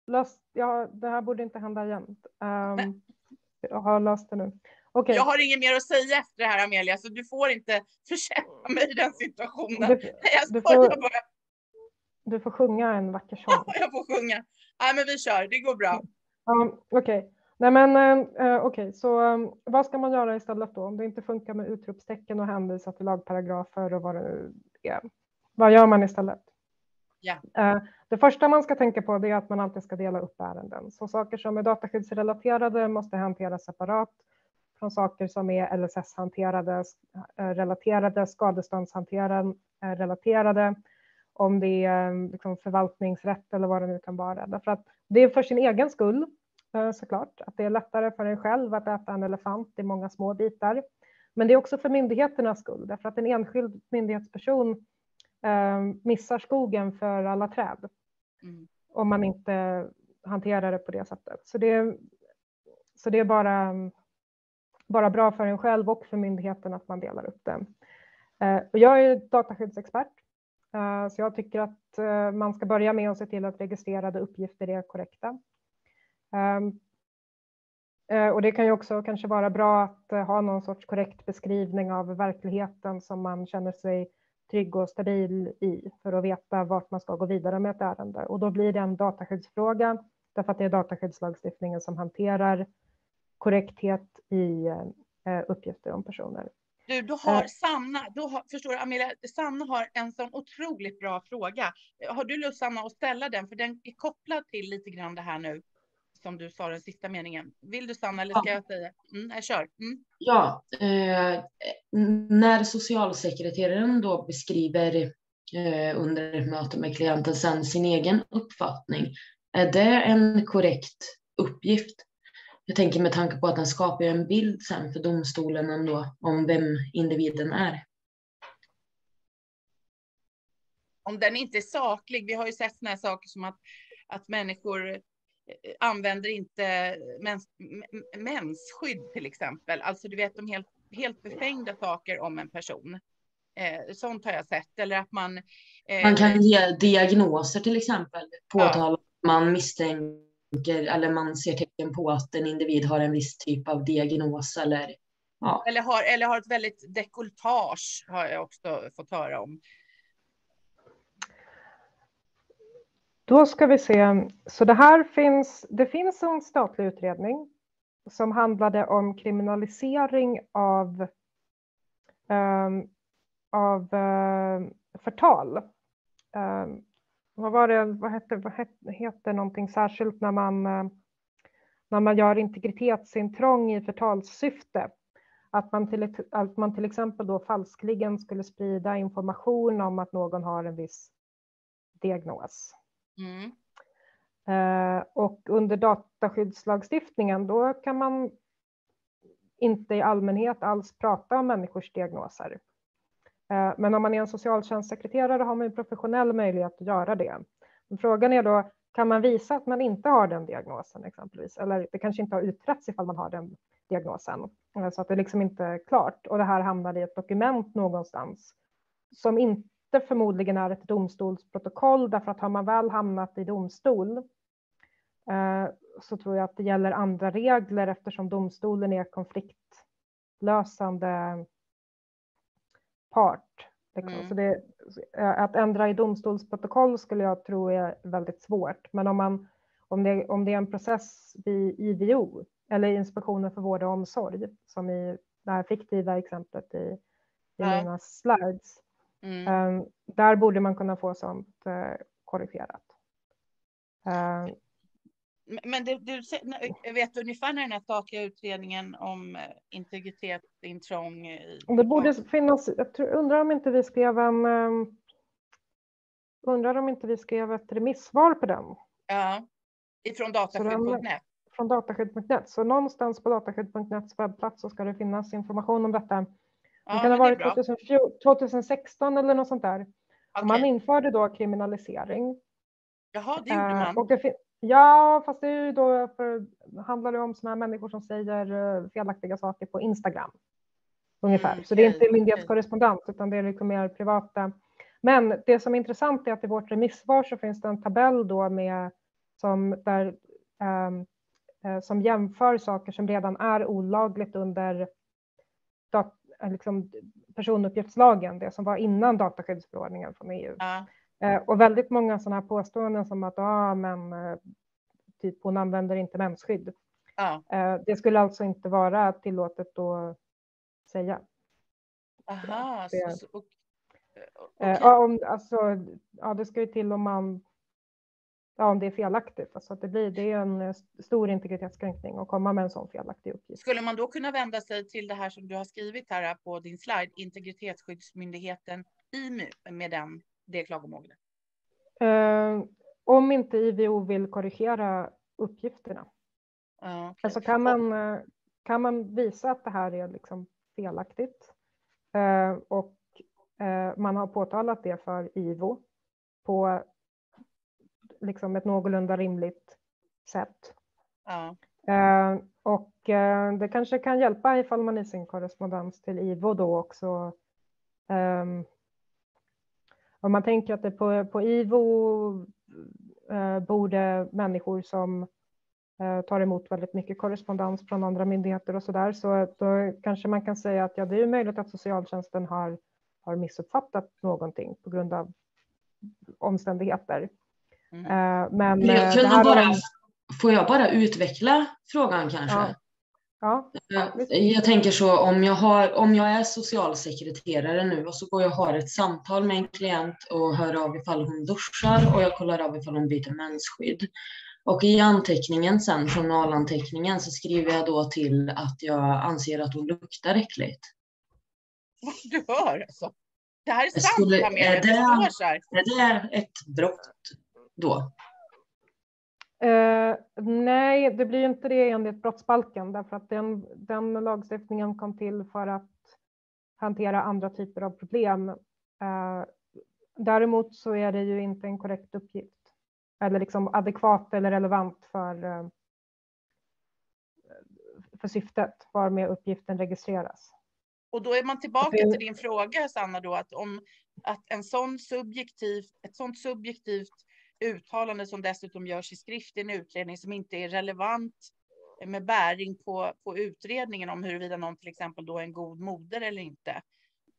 B: löst, ja, det här borde inte hända igen. Um, jag har löst det nu. Okej,
A: Jag har inget mer att säga efter det här Amelia, så du får inte försätta mig i den situationen.
B: du,
A: Jag skojar
B: får-
A: bara.
B: Du får sjunga en vacker sång.
A: Jag får sjunga. Nej, men vi kör. Det går bra.
B: Ja, Okej, nej men uh, okej, så um, vad ska man göra istället då? Om det inte funkar med utropstecken och hänvisa till lagparagrafer och vad det nu är. Vad gör man istället? Eh, Det första man ska tänka på är att man alltid ska dela upp ärenden. Så saker som är dataskyddsrelaterade måste hanteras separat från saker som är LSS-hanterade, eh, relaterade, skadeståndshanterade, eh, relaterade, om det är liksom förvaltningsrätt eller vad det nu kan vara. Därför att det är för sin egen skull eh, såklart, att det är lättare för en själv att äta en elefant i många små bitar. Men det är också för myndigheternas skull, därför att en enskild myndighetsperson eh, missar skogen för alla träd
A: Mm.
B: om man inte hanterar det på det sättet. Så det, så det är bara, bara bra för en själv och för myndigheten att man delar upp det. Eh, och jag är dataskyddsexpert, Eh, så jag tycker att eh, man ska börja med att se till att registrerade uppgifter är korrekta. Ehm, eh, och det kan ju också kanske vara bra att ha någon sorts korrekt beskrivning av verkligheten som man känner sig trygg och stabil i för att veta vart man ska gå vidare med ett ärende. Och då blir det en dataskyddsfråga därför att det är dataskyddslagstiftningen som hanterar korrekthet i uppgifter om personer.
A: Du, då har. Sanna, då har, förstår du Amelia, Sanna har en sån otroligt bra fråga. Har du lust Sanna att ställa den? För den är kopplad till lite grann det här nu som du sa den sista meningen. Vill du Sanna eller ska
C: Ja.
A: jag säga? Mm, jag kör. Mm.
C: Ja, eh, när socialsekreteraren då beskriver eh, under ett möte med klienten sen sin egen uppfattning, är det en korrekt uppgift? Jag tänker med tanke på att den skapar en bild sen för domstolen ändå om vem individen är.
A: Om den inte är saklig. Vi har ju sett såna här saker som att, att människor eh, använder inte mensskydd till exempel. Alltså du vet de helt, helt befängda saker om en person. Eh, sånt har jag sett. Eller att man... Eh,
C: Man kan ge diagnoser till exempel, påtala att man misstänker eller man ser tecken på att en individ har en viss typ av diagnos eller ja.
A: Eller har, eller har ett väldigt dekoltage har jag också fått höra om.
B: Då ska vi se. Så det här finns. Det finns en statlig utredning som handlade om kriminalisering av ehm, av ehm, förtal. Ehm, vad var det? Vad hette, vad hette, heter någonting särskilt när man eh, när man gör integritetsintrång i förtalssyfte? Att man, till, att man till exempel då falskligen skulle sprida information om att någon har en viss diagnos.
A: Mm.
B: Eh, och under dataskyddslagstiftningen då kan man inte i allmänhet alls prata om människors diagnoser. Eh, men om man är en socialtjänstsekreterare har man ju professionell möjlighet att göra det. Men frågan är då, kan man visa att man inte har den diagnosen exempelvis? Eller det kanske inte har utretts ifall man har den diagnosen. Eh, så att det liksom inte är klart. Och det här hamnar i ett dokument någonstans som inte förmodligen är ett domstolsprotokoll därför att har man väl hamnat i domstol eh, så tror jag att det gäller andra regler eftersom domstolen är konfliktlösande part. liksom.
A: Mm.
B: Så det, att ändra i domstolsprotokoll skulle jag tro är väldigt svårt. Men om, man, om, det, om det är en process vid IVO eller Inspektionen för vård och omsorg som i det här fiktiva exemplet i, i mina slides.
A: Mm.
B: Eh, där borde man kunna få sånt eh, korrigerat. Eh,
A: Men du, sä- vet du ungefär när den här statliga utredningen om eh, integritetsintrång i
B: och det borde finnas, jag tror, undrar om inte vi skrev en, eh, undrar om inte vi skrev ett remissvar på den.
A: Ja, ifrån dataskydd.net.
B: Från dataskydd.net. Så någonstans på dataskydd.nets webbplats så ska det finnas information om detta. Ja, det kan ha varit 2016 eller något sånt där. Okay. Man införde då kriminalisering.
A: Jaha, det gjorde man.
B: Och det ja, fast det är ju då för, handlar det om sådana här människor som säger eh, felaktiga saker på Instagram. Ungefär. Mm, så det är inte myndighetskorrespondent utan det är liksom mer privata. Men det som är intressant är att i vårt remissvar så finns det en tabell då med som, där, um, uh, som jämför saker som redan är olagligt under dat, liksom personuppgiftslagen, det som var innan dataskyddsförordningen från EU. Ja. Uh, och väldigt många sådana här påståenden som att ah, men, uh, typ hon använder inte mensskydd. Ja. det skulle alltså inte vara tillåtet att säga.
A: Aha, det, så, så,
B: okay. ja, om, alltså, ja, det ska ju till om man ja, om det är felaktigt. Alltså att det, blir, det är en stor integritetskränkning att komma med en sån felaktig uppgift.
A: Skulle man då kunna vända sig till det här som du har skrivit här på din slide, Integritetsskyddsmyndigheten IMU, med den, det klagomålet?
B: Eh, om inte IVO vill korrigera uppgifterna. Okay. Alltså kan man, eh, kan man visa att det här är liksom felaktigt eh, och eh, man har påtalat det för IVO på liksom ett någorlunda rimligt sätt. Ja. Eh, och eh, det kanske kan hjälpa ifall man i sin korrespondens till IVO då också ehm, om man tänker att det på, på IVO eh, bor det människor som eh, tar emot väldigt mycket korrespondens från andra myndigheter och så där, så då kanske man kan säga att ja, det är möjligt att socialtjänsten har, har missuppfattat någonting på grund av omständigheter. Mm. Eh, men
C: jag eh, kunde bara. Får jag bara utveckla frågan kanske? Ja.
B: Ja,
C: eh, jag tänker så om jag, har, om jag är socialsekreterare nu och så går jag och har ett samtal med en klient och hör av ifall hon duschar och jag kollar av ifall hon byter mensskydd. Och i anteckningen sen, journalanteckningen, så skriver jag då till att jag anser att hon luktar äckligt.
A: Du hör alltså. Det här är sant, skulle, är, det,
C: är det ett brott då?
B: Uh, nej, det blir inte det enligt brottsbalken därför att den, den lagstiftningen kom till för att hantera andra typer av problem. Uh, däremot så är det ju inte en korrekt uppgift eller liksom adekvat eller relevant för, uh, för syftet varmed uppgiften registreras.
A: Och då är man tillbaka till din fråga, Sanna, då, att om att en sån subjektiv, ett sånt subjektivt uttalande som dessutom görs i skrift i en utredning som inte är relevant med bäring på, på utredningen om huruvida någon till exempel då är en god moder eller inte.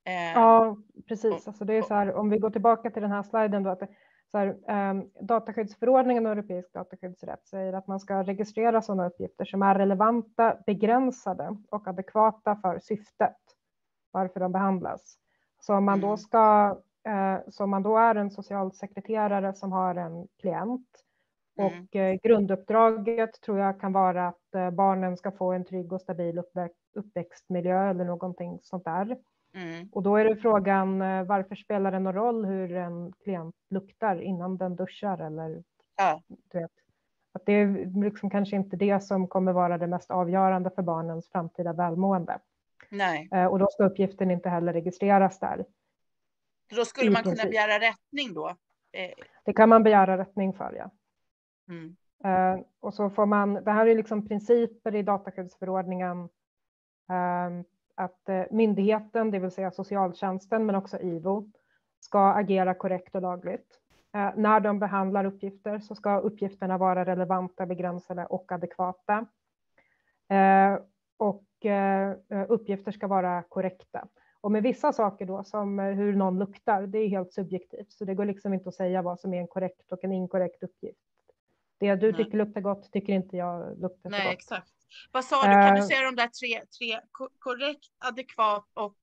B: Eh, ja, precis. Alltså det är så här, om vi går tillbaka till den här sliden då, att så här, eh, dataskyddsförordningen och europeisk dataskyddsrätt säger att man ska registrera sådana uppgifter som är relevanta, begränsade och adekvata för syftet varför de behandlas. Så om man då mm. ska så om man då är en socialsekreterare som har en klient mm. och mm. grunduppdraget tror jag kan vara att eh, barnen ska få en trygg och stabil uppväxtmiljö eller någonting sånt där. Mm. Och då är det frågan varför spelar det någon roll hur en klient luktar innan den duschar eller ja. du vet, att det är liksom kanske inte det som kommer vara det mest avgörande för barnens framtida välmående.
A: Nej.
B: Och då ska uppgiften inte heller registreras där.
A: Så då skulle man kunna begära rättning då?
B: Eh. Det kan man begära rättning för, ja. Mm. Uh, och så får man, det här är liksom principer i dataskyddsförordningen, uh, att uh, myndigheten, det vill säga socialtjänsten, men också IVO, ska agera korrekt och lagligt. när de behandlar uppgifter så ska uppgifterna vara relevanta, begränsade och adekvata. och uppgifter ska vara korrekta. Och med vissa saker då, som eh, hur någon luktar, det är helt subjektivt. Så det går liksom inte att säga vad som är en korrekt och en inkorrekt uppgift. Det du Nej. tycker luktar gott tycker inte jag luktar
A: Nej,
B: så gott.
A: exakt. Vad sa du, kan du eh. säga de där tre, tre korrekt, adekvat och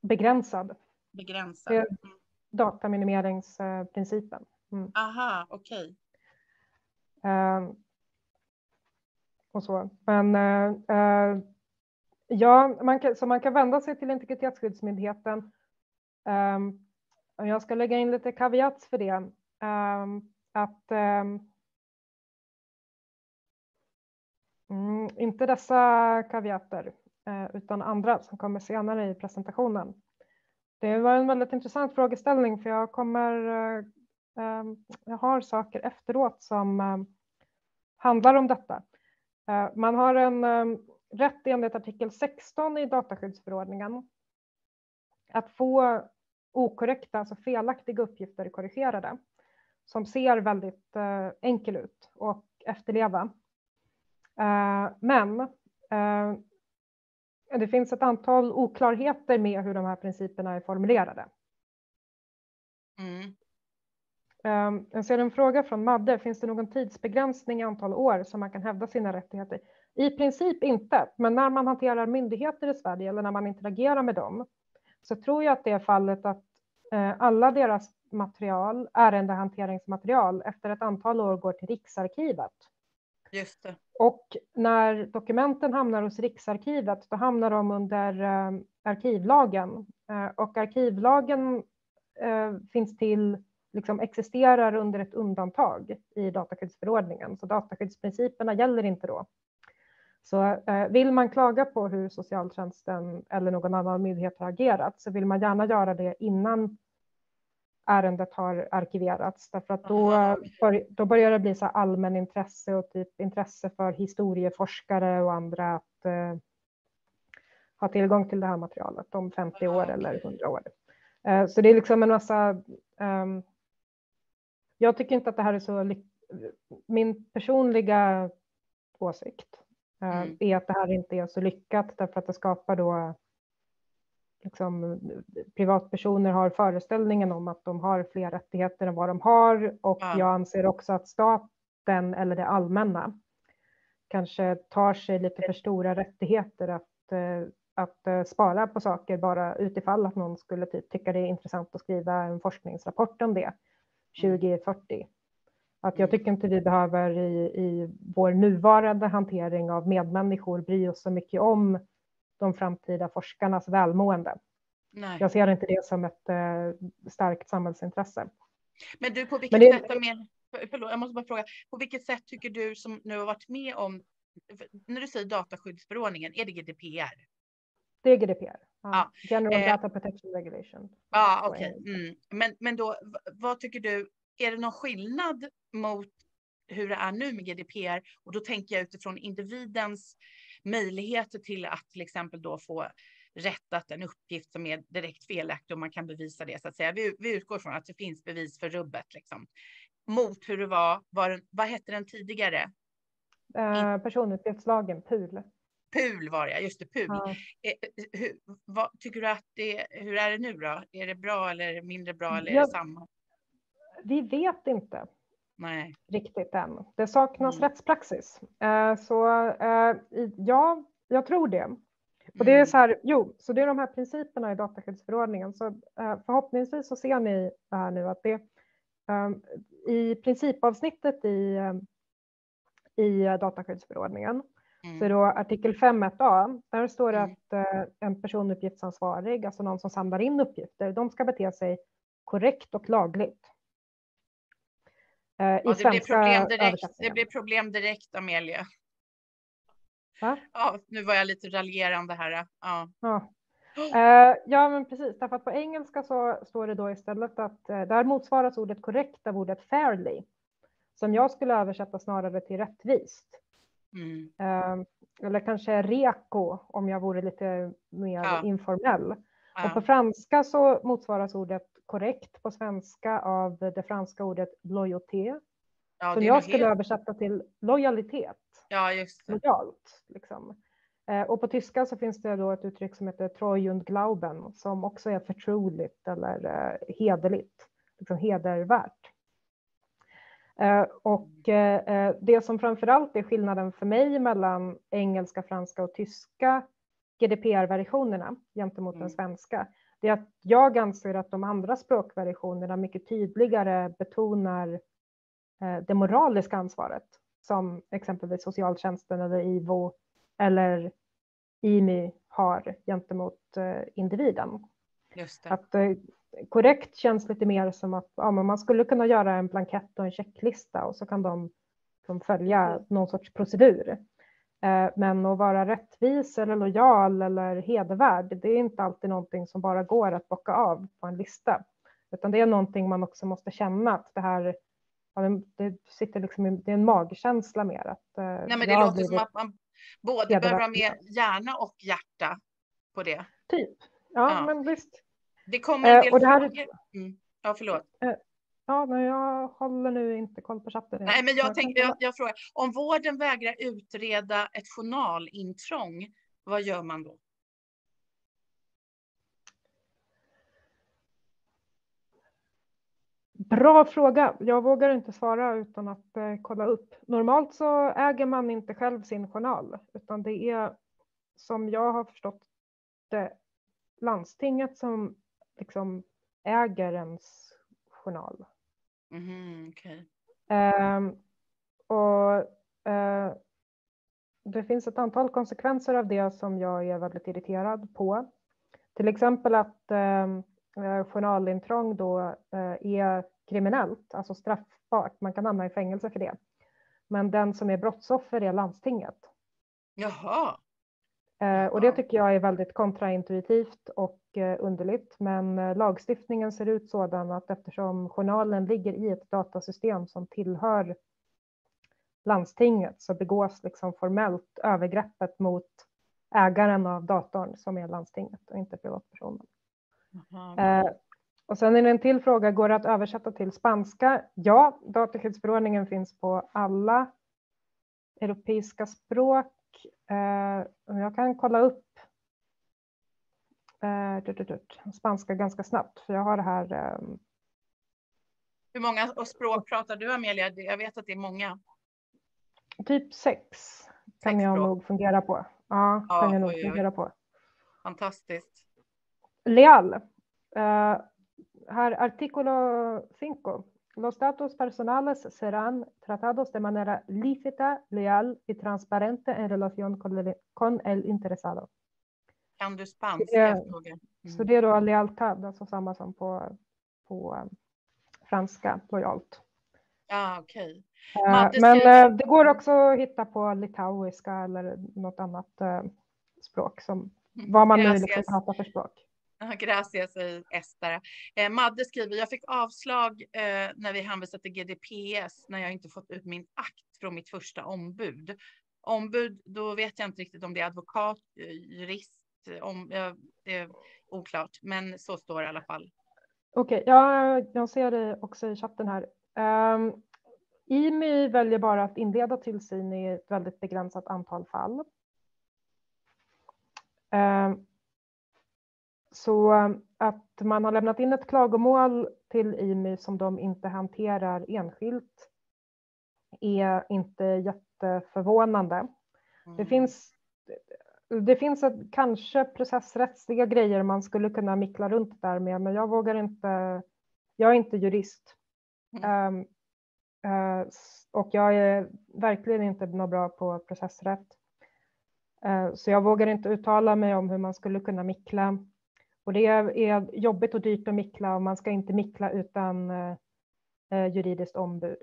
B: begränsad?
A: Begränsad. Mm.
B: Dataminimeringsprincipen.
A: Mm. Aha, okej.
B: Okay. Uh, och så. Men uh, Ja, man kan, så man kan vända sig till Integritetsskyddsmyndigheten. Um, och jag ska lägga in lite kaviats för det, um, att um, inte dessa kaviater, uh, utan andra som kommer senare i presentationen. Det var en väldigt intressant frågeställning för jag kommer, uh, jag har saker efteråt som handlar om detta. Eh, man har en rätt enligt artikel 16 i dataskyddsförordningen att få okorrekta, alltså felaktiga uppgifter korrigerade som ser väldigt eh, enkel ut och efterleva. Eh, men eh, det finns ett antal oklarheter med hur de här principerna är formulerade. Mm. Jag ser en fråga från Madde. Finns det någon tidsbegränsning i antal år som man kan hävda sina rättigheter? I princip inte, men när man hanterar myndigheter i Sverige eller när man interagerar med dem så tror jag att det är fallet att eh, alla deras material, ärendehanteringsmaterial, efter ett antal år går till Riksarkivet.
A: Just det.
B: Och när dokumenten hamnar hos Riksarkivet, då hamnar de under eh, arkivlagen. Eh, och arkivlagen eh, finns till, liksom existerar under ett undantag i dataskyddsförordningen, så dataskyddsprinciperna gäller inte då. Så eh, vill man klaga på hur socialtjänsten eller någon annan myndighet har agerat så vill man gärna göra det innan ärendet har arkiverats därför att då, bör, då börjar det bli så allmän intresse och typ intresse för historieforskare och andra att eh, ha tillgång till det här materialet om 50 år eller 100 år. Eh, så det är liksom en massa. Um, jag tycker inte att det här är så. Min personliga åsikt Eh, mm. är att det här inte är så lyckat därför att det skapar då liksom, privatpersoner har föreställningen om att de har fler rättigheter än vad de har och ja. jag anser också att staten eller det allmänna kanske tar sig lite för stora rättigheter att, eh, att eh, spara på saker bara utifall att någon skulle typ tycka det är intressant att skriva en forskningsrapport om det 2040. Att jag mm. tycker inte vi behöver i, i vår nuvarande hantering av medmänniskor bry oss så mycket om de framtida forskarnas välmående. Nej. Jag ser inte det som ett eh, starkt samhällsintresse.
A: Men du, på vilket det... sätt, med, förlåt, jag måste bara fråga, på vilket sätt tycker du som nu har varit med om, när du säger dataskyddsförordningen, är det GDPR?
B: Det är GDPR. Ja. General eh, Data Protection Regulation.
A: Ja, okej. Okay. Mm. Men, men då, vad tycker du, är det någon skillnad mot hur det är nu med GDPR? Och då tänker jag utifrån individens möjligheter till att till exempel då få rättat en uppgift som är direkt felaktig och man kan bevisa det så att säga. Vi, vi utgår från att det finns bevis för rubbet liksom. Mot hur det var, var vad hette den tidigare?
B: Uh, personuppgiftslagen, PUL.
A: PUL var det, just det, PUL. Ja. Eh, hur, vad, tycker du att det, hur är det nu då? Är det bra eller mindre bra eller det samma?
B: Vi vet inte
A: Nej.
B: riktigt än. Det saknas mm. rättspraxis. Uh, så uh, ja, jag tror det. Och det är mm. så här, jo, så det är de här principerna i dataskyddsförordningen. Så uh, förhoppningsvis så ser ni här nu att det i principavsnittet i, i dataskyddsförordningen mm. så är då artikel 5.1a, där står det mm. att en personuppgiftsansvarig, alltså någon som samlar in uppgifter, de ska bete sig korrekt och lagligt.
A: Eh, ja, det, blir problem direkt, det blir problem direkt, Amelia. Va? Ja, nu var jag lite raljerande här. Ja.
B: Ja. Uh, ja, men precis. Därför att på engelska så står det då istället att uh, där motsvaras ordet korrekt av ordet fairly, som jag skulle översätta snarare till rättvist. Mm. Uh, eller kanske reko om jag vore lite mer ja. informell. Och på franska så motsvaras ordet korrekt på svenska av det franska ordet loyauté. Ja, som jag skulle helt... översätta till lojalitet.
A: Ja, just
B: det. Lojalt, liksom. Eh, och på tyska så finns det då ett uttryck som heter treu und glauben som också är förtroligt eller eh, hederligt, liksom hedervärt. Eh, och eh, det som framför allt är skillnaden för mig mellan engelska, franska och tyska GDPR-versionerna gentemot mm. den svenska, det är att jag anser att de andra språkversionerna mycket tydligare betonar eh, det moraliska ansvaret som exempelvis socialtjänsten eller IVO eller IMI har gentemot eh, individen. Att, eh, korrekt känns lite mer som att ja, man skulle kunna göra en blankett och en checklista och så kan de, de följa någon sorts procedur. Eh, men att vara rättvis eller lojal eller hedervärd, det är inte alltid någonting som bara går att bocka av på en lista, utan det är någonting man också måste känna att det här det sitter liksom, det är en magkänsla mer. Att,
A: eh, Nej, men det låter som att man både behöver ha med hjärna och hjärta på det.
B: Typ, ja, ja. men visst.
A: Det kommer en eh, del
B: och det här...
A: frågor. Mm. Ja, förlåt.
B: Ja, men jag håller nu inte koll på chatten.
A: Nej, men jag, tänk, jag, jag frågar, om vården vägrar utreda ett journalintrång, vad gör man då?
B: Bra fråga. Jag vågar inte svara utan att eh, kolla upp. Normalt så äger man inte själv sin journal, utan det är som jag har förstått det landstinget som liksom äger ens journal.
A: Mm, okay.
B: eh, och eh, det finns ett antal konsekvenser av det som jag är väldigt irriterad på. Till exempel att ehm, eh, journalintrång då eh, är kriminellt, alltså straffbart. Man kan hamna i fängelse för det. Men den som är brottsoffer är landstinget.
A: Jaha.
B: Eh, och det tycker jag är väldigt kontraintuitivt och eh, underligt. Men eh, lagstiftningen ser ut sådan att eftersom journalen ligger i ett datasystem som tillhör landstinget så begås liksom formellt övergreppet mot ägaren av datorn som är landstinget och inte privatpersonen. Eh, och sen är det en till fråga, går det att översätta till spanska? Ja, dataskyddsförordningen finns på alla europeiska språk. Eh, jag kan kolla upp eh, spanska ganska snabbt, för jag har det här. Eh,
A: Hur många språk pratar du, Amelia? Jag vet att det är många.
B: Typ sex kan jag nog fungera på. Ja, ja kan jag nog oj, fungera oj. på.
A: Fantastiskt.
B: Leal. Uh, här artículo 5. Los datos personales serán tratados de manera lícita, leal y transparente en relación con el, interesado.
A: Kan du spanska? Mm.
B: Så det är då lealtad, alltså samma som på, på um, franska, lojalt.
A: Ja, okej.
B: Okay. Uh, men uh, det går också att hitta på litauiska eller något annat uh, språk, som, mm. vad man nu liksom pratar för språk.
A: Gracias, säger Ester. Eh, Madde skriver, jag fick avslag eh, när vi hänvisade till GDPS när jag inte fått ut min akt från mitt första ombud. Ombud, då vet jag inte riktigt om det är advokat, eh, jurist, eh, om, eh, det är oklart, men så står det i alla fall.
B: Okej, okay, ja, jag ser det också i chatten här. Um, IMI väljer bara att inleda tillsyn i ett väldigt begränsat antal fall. Um, så att man har lämnat in ett klagomål till IMY som de inte hanterar enskilt är inte jätteförvånande. Mm. Det finns, det finns ett, kanske processrättsliga grejer man skulle kunna mickla runt där med, men jag vågar inte. Jag är inte jurist. Mm. Um, uh, och jag är verkligen inte något bra på processrätt. Uh, så jag vågar inte uttala mig om hur man skulle kunna mickla. Och det är jobbigt och dyrt att mickla och man ska inte mickla utan eh, juridiskt ombud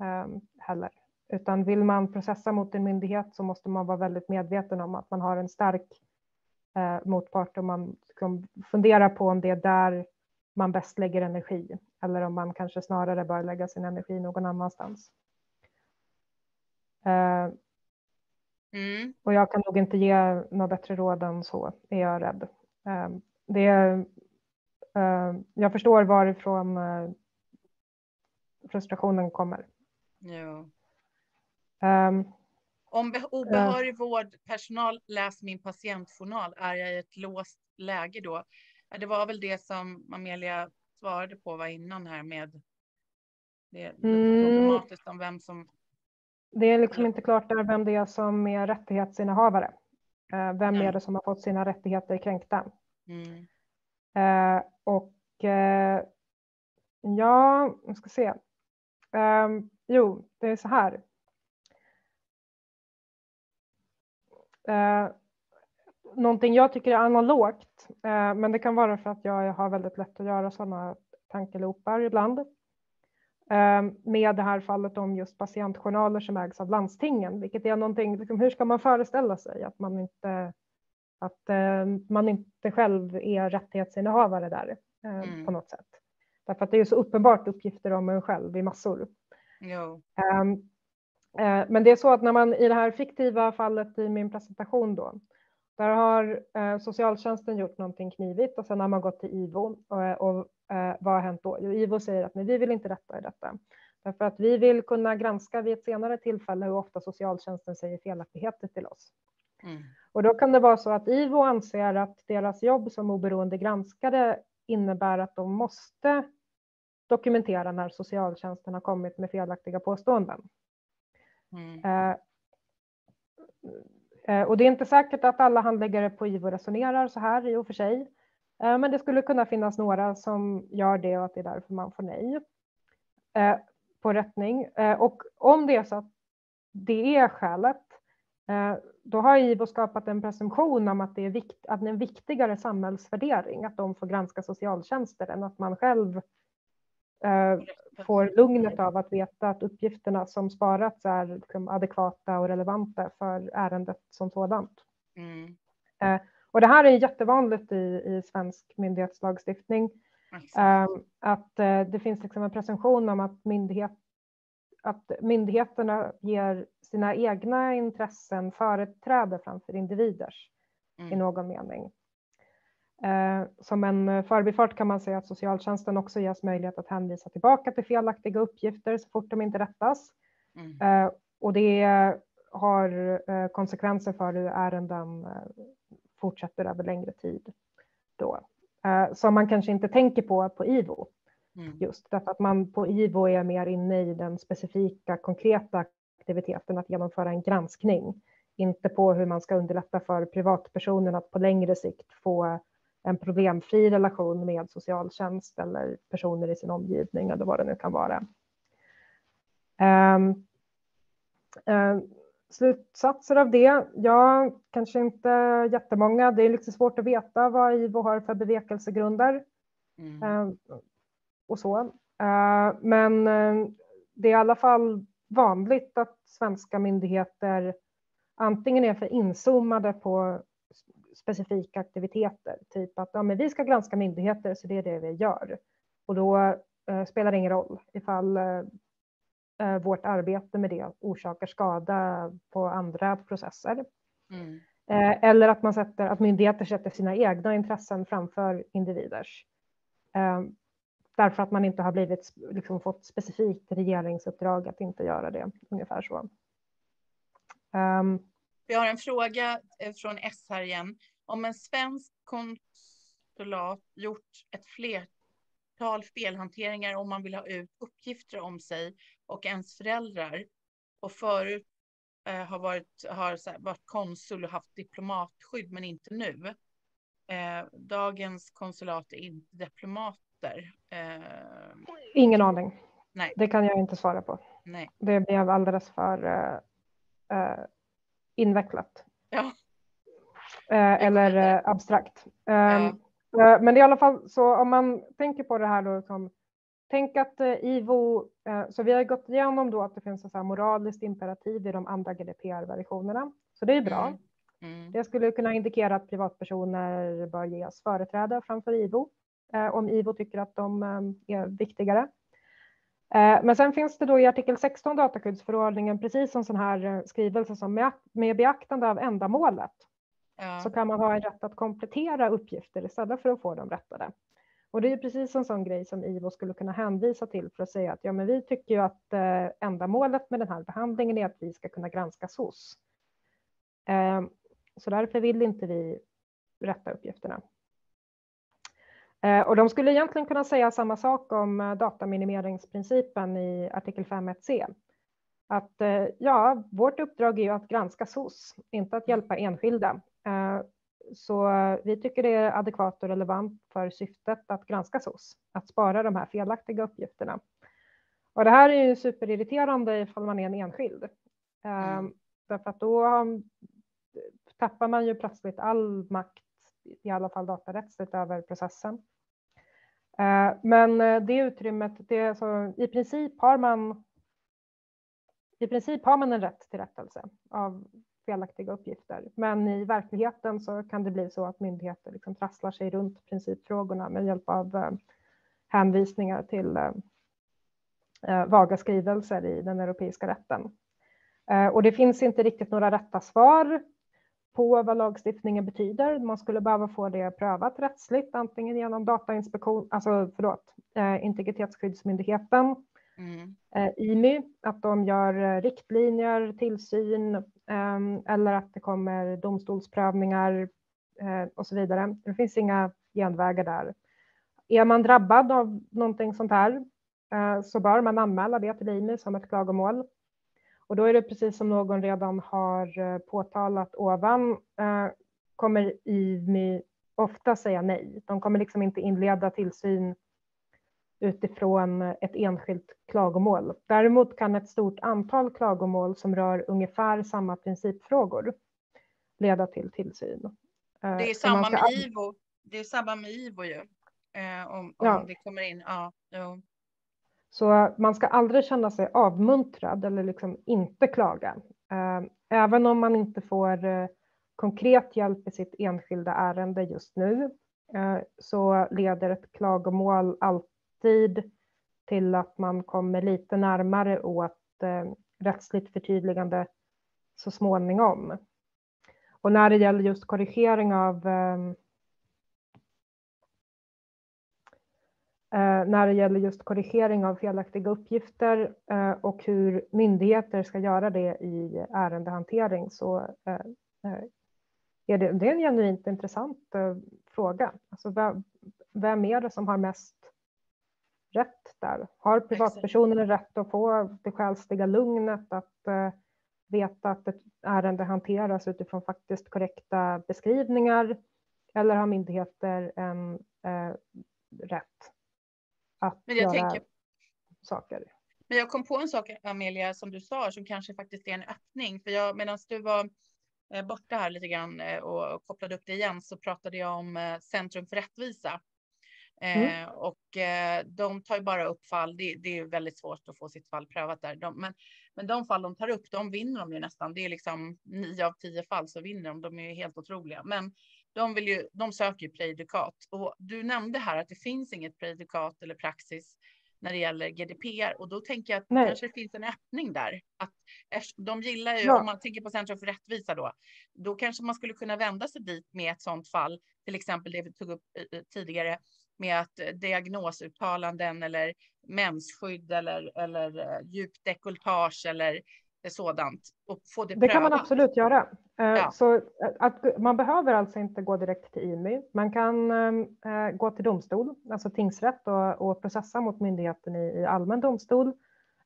B: eh, heller. Utan vill man processa mot en myndighet så måste man vara väldigt medveten om att man har en stark eh, motpart och man kan fundera på om det är där man bäst lägger energi eller om man kanske snarare bör lägga sin energi någon annanstans. Eh, mm. Och jag kan nog inte ge något bättre råd än så, är jag rädd. Det, uh, jag förstår varifrån uh, frustrationen kommer.
A: Ja. Um, Om obehörig uh, vårdpersonal läser min patientjournal, är jag i ett låst läge då? Det var väl det som Amelia svarade på var innan här med det är mm, problematiskt om vem som...
B: Det är liksom inte klart där vem det är som är rättighetsinnehavare. Vem är det som har fått sina rättigheter kränkta? Mm. Eh, och eh, ja, jag ska se. Eh, jo, det är så här. Eh, någonting jag tycker är analogt, eh, men det kan vara för att jag har väldigt lätt att göra sådana tankeloopar ibland. Ehm, med det här fallet om just patientjournaler som ägs av landstingen, vilket är någonting, liksom, hur ska man föreställa sig att man inte att eh, man inte själv är rättighetsinnehavare där eh, mm. på något sätt. Därför att det är så uppenbart uppgifter om en själv i massor.
A: Jo.
B: Um, Eh, men det är så att när man i det här fiktiva fallet i min presentation då, där har socialtjänsten gjort någonting knivigt och sen har man gått till IVO och, och vad har hänt då? Jo, IVO säger att nej, vi vill inte rätta i detta. Därför att vi vill kunna granska vid ett senare tillfälle hur ofta socialtjänsten säger felaktigheter till oss. Mm. Och då kan det vara så att IVO anser att deras jobb som oberoende granskare innebär att de måste dokumentera när socialtjänsten har kommit med felaktiga påståenden. Mm. Eh, eh, och det är inte säkert att alla handläggare på IVO resonerar så här i och för sig. Eh, men det skulle kunna finnas några som gör det och att det är därför man får nej på rättning. Och om det är så att det är skälet, då har IVO skapat en presumtion om att det är, vikt, att det är en viktigare samhällsvärdering att de får granska socialtjänster än att man själv får lugnet av att veta att uppgifterna som sparats är liksom adekvata och relevanta för ärendet som sådant. Mm. Eh, och det här är jättevanligt i, i svensk myndighetslagstiftning. Eh, att eh, det finns liksom en presumtion om att, myndighet, att myndigheterna ger sina egna intressen företräde framför individers mm. i någon mening. Eh, som en förbifart kan man säga att socialtjänsten också ges möjlighet att hänvisa tillbaka till felaktiga uppgifter så fort de inte rättas. Mm. Eh, och det har eh, konsekvenser för hur ärenden fortsätter över längre tid. Då. Som man kanske inte tänker på på IVO. Mm. Just därför att man på IVO är mer inne i den specifika konkreta aktiviteten att genomföra en granskning. Inte på hur man ska underlätta för privatpersonen att på längre sikt få en problemfri relation med socialtjänst eller personer i sin omgivning eller vad det nu kan vara. Um, uh, slutsatser av det? Ja, kanske inte jättemånga. Det är lite svårt att veta vad IVO har för bevekelsegrunder mm. uh, och så. Men det är i alla fall vanligt att svenska myndigheter antingen är för inzoomade på specifika aktiviteter, typ att ja, men vi ska granska myndigheter så det är det vi gör. Och då eh, spelar det ingen roll ifall eh, eh, vårt arbete med det orsakar skada på andra processer. Mm. Eh, eller att, man sätter, att myndigheter sätter sina egna intressen framför individers. Därför att man inte har blivit, liksom, fått specifikt regeringsuppdrag att inte göra det, ungefär så.
A: Um, vi har en fråga eh, från S här igen. Om en svensk konsulat gjort ett flertal felhanteringar om man vill ha ut uppgifter om sig och ens föräldrar och förut eh, har, varit, har här, varit konsul och haft diplomatskydd men inte nu. Eh, dagens konsulat är inte diplomater.
B: Eh, Ingen aning.
A: Nej.
B: Det kan jag inte svara på.
A: Nej.
B: Det blev alldeles för uh, uh, invecklat.
A: Ja.
B: Eh, eller eh, abstrakt. Ehm, eh, men i alla fall så om man tänker på det här då som Tänk att IVO, så vi har gått igenom då att det finns ett moraliskt imperativ i de andra GDPR-versionerna. Så det är bra. Mm. Mm. Det skulle kunna indikera att privatpersoner bör ges företräde framför IVO om IVO tycker att de är viktigare. Men sen finns det då i artikel 16 dataskyddsförordningen precis en sån här skrivelse som med beaktande av ändamålet ja. så kan man ha en rätt att komplettera uppgifter istället för att få dem rättade. Och det är precis en sån grej som IVO skulle kunna hänvisa till för att säga att ja, men vi tycker ju att eh, ändamålet med den här behandlingen är att vi ska kunna granska SOS. Eh, så därför vill inte vi rätta uppgifterna. Eh, och de skulle egentligen kunna säga samma sak om eh, dataminimeringsprincipen i artikel 5.1c. Att eh, ja, vårt uppdrag är ju att granska SOS, inte att hjälpa enskilda. Så vi tycker det är adekvat och relevant för syftet att granska SOS, att spara de här felaktiga uppgifterna. Och det här är ju superirriterande ifall man är en enskild. Mm. Därför att då tappar man ju plötsligt all makt, i alla fall datarättsligt, över processen. Eh, men eh, det utrymmet, det är så, i princip har man i princip har man en rätt till rättelse av felaktiga uppgifter. Men i verkligheten så kan det bli så att myndigheter liksom trasslar sig runt principfrågorna med hjälp av eh, hänvisningar till vaga skrivelser i den europeiska rätten. Och det finns inte riktigt några rätta svar på vad lagstiftningen betyder. Man skulle behöva få det prövat rättsligt, antingen genom Datainspektion, alltså förlåt, eh, Integritetsskyddsmyndigheten, mm. eh, IMY, att de gör eh, riktlinjer, tillsyn eh, eller att det kommer domstolsprövningar eh, och så vidare. Det finns inga genvägar där. Är man drabbad av någonting sånt här eh, så bör man anmäla det till IMY som ett klagomål. Och då är det precis som någon redan har eh, påtalat ovan, eh, kommer IMY ofta säga nej. De kommer liksom inte inleda tillsyn utifrån ett enskilt klagomål. Däremot kan ett stort antal klagomål som rör ungefär samma principfrågor leda till tillsyn.
A: Eh, det är samma ska... med IVO. Det är samma med IVO ju. om, om ja. det kommer in. Ja, jo.
B: Så man ska aldrig känna sig avmuntrad eller liksom inte klaga. Ehm, även om man inte får eh, konkret hjälp i sitt enskilda ärende just nu eh, så leder ett klagomål alltid till att man kommer lite närmare åt eh, rättsligt förtydligande så småningom. Och när det gäller just korrigering av ehm, när det gäller just korrigering av felaktiga uppgifter eh, och hur myndigheter ska göra det i ärendehantering så eh, är det, det är en genuint intressant fråga. Alltså, vem är det som har mest rätt där? Har privatpersonen rätt att få det själsliga lugnet att veta att ett ärende hanteras utifrån faktiskt korrekta beskrivningar eller har myndigheter en eh, rätt att men jag göra tänker, saker.
A: Men jag kom på en sak, Amelia, som du sa, som kanske faktiskt är en öppning. För jag, medan du var eh, borta här lite grann eh, och kopplade upp det igen så pratade jag om eh, Centrum för rättvisa. Mm. Eh, och eh, de tar ju bara upp fall, det, det, är väldigt svårt att få sitt fall prövat där. De, men, men de fall de tar upp, de vinner de ju nästan. Det är liksom nio av tio fall så vinner de, de är ju helt otroliga. Men de, vill ju, de söker ju prejudikat. Och du nämnde här att det finns inget prejudikat eller praxis när det gäller GDPR och då tänker jag att Nej. kanske det finns en öppning där. Att de gillar ju, ja. om man tänker på Centrum för rättvisa då, då kanske man skulle kunna vända sig dit med ett sådant fall, till exempel det vi tog upp eh, eh, tidigare med att diagnosuttalanden eller mensskydd eller, eller eh, djupt dekoltage eller sådant och få det,
B: det kan man absolut göra. Eh, ja. Så eh, att, man behöver alltså inte gå direkt till IMY. Man kan äh, gå till domstol, alltså tingsrätt och, och processa mot myndigheten i, i, allmän domstol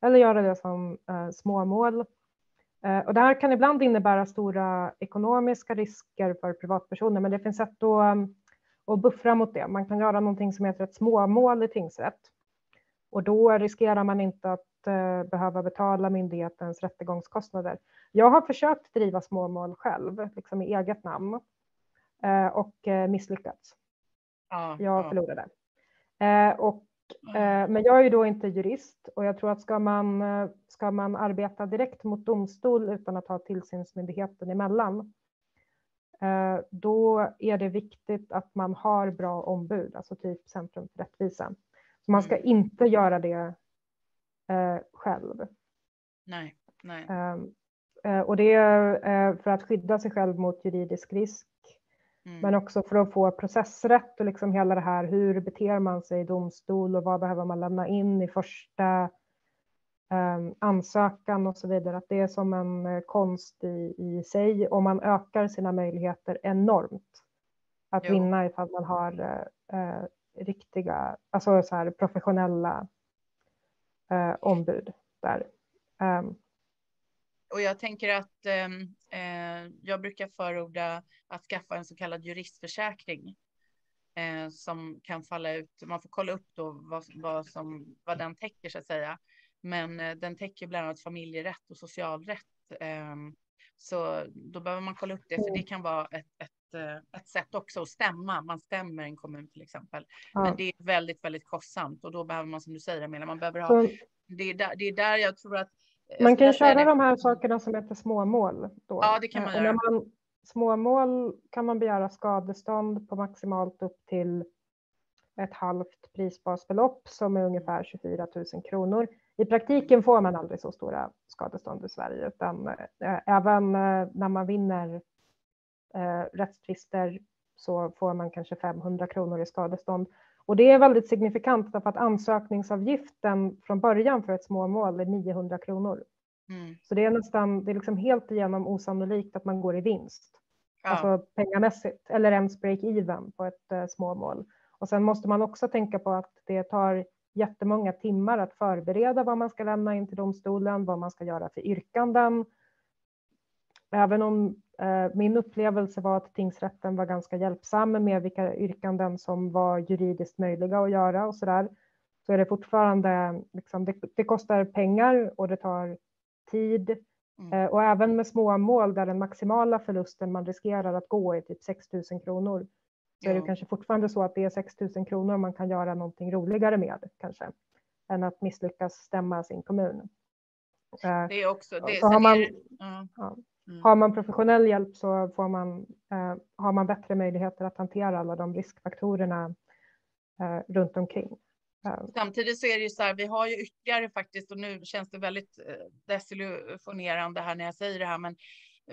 B: eller göra det som äh, småmål. Äh, och det här kan ibland innebära stora ekonomiska risker för privatpersoner, men det finns sätt att, att buffra mot det. Man kan göra någonting som heter ett småmål i tingsrätt och då riskerar man inte att eh, behöva betala myndighetens rättegångskostnader. Jag har försökt driva småmål själv, liksom i eget namn, eh, och eh, misslyckats. Ja, jag ja. förlorade. Och, men jag är ju då inte jurist och jag tror att ska man, ska man arbeta direkt mot domstol utan att ha tillsynsmyndigheten emellan, då är det viktigt att man har bra ombud, alltså typ Centrum för rättvisa. Så man ska mm. inte göra det eh, själv.
A: Nej, nej.
B: Um, eh, och det är eh, för att skydda sig själv mot juridisk risk. Mm. Men också för att få processrätt och liksom hela det här, hur beter man sig i domstol och vad behöver man lämna in i första um, ansökan och så vidare. Att det är som en uh, konst i, i sig och man ökar sina möjligheter enormt att jo. vinna ifall man har uh, uh, riktiga, alltså så här professionella eh, ombud där. Um.
A: Och jag tänker att ehm, eh, jag brukar förorda att skaffa en så kallad juristförsäkring eh, som kan falla ut. Man får kolla upp då vad, vad, som, vad den täcker så att säga. Men eh, den täcker bland annat familjerätt och socialrätt ehm, Så då behöver man kolla upp det, för det kan vara ett, ett, ett sätt också att stämma. Man stämmer en kommun till exempel. Ja. Men det är väldigt, väldigt kostsamt och då behöver man som du säger Amelia, man behöver ha. Det, är där, det är där jag tror att.
B: Man kan köra de här sakerna som heter småmål. Då.
A: Ja, det kan man göra. Man,
B: småmål kan man begära skadestånd på maximalt upp till ett halvt prisbasbelopp som är ungefär 24 000 kronor. I praktiken får man aldrig så stora skadestånd i Sverige, utan eh, även eh, när man vinner eh, rättstvister så får man kanske 500 kronor i skadestånd. Och det är väldigt signifikant därför att ansökningsavgiften från början för ett småmål är 900 kronor. Mm. Så det är nästan, det är liksom helt igenom osannolikt att man går i vinst. Ja. Alltså pengamässigt, eller ens break-even på ett uh, småmål. Och sen måste man också tänka på att det tar jättemånga timmar att förbereda vad man ska lämna in till domstolen, vad man ska göra för yrkanden. Även om eh, min upplevelse var att tingsrätten var ganska hjälpsam med vilka yrkanden som var juridiskt möjliga att göra och så där, så är det fortfarande, liksom, det, det kostar pengar och det tar tid. Mm. Eh, och även med små mål där den maximala förlusten man riskerar att gå är typ 6 000 kronor, så är det kanske fortfarande så att det är 6 000 kronor man kan göra någonting roligare med kanske, än att misslyckas stämma sin kommun.
A: Eh, det är också, det,
B: har, man, är, ja. Ja, mm. har man professionell hjälp så får man, eh, har man bättre möjligheter att hantera alla de riskfaktorerna eh, runt omkring.
A: Eh. Samtidigt så är det ju så här, vi har ju ytterligare faktiskt, och nu känns det väldigt eh, desillusionerande här när jag säger det här, men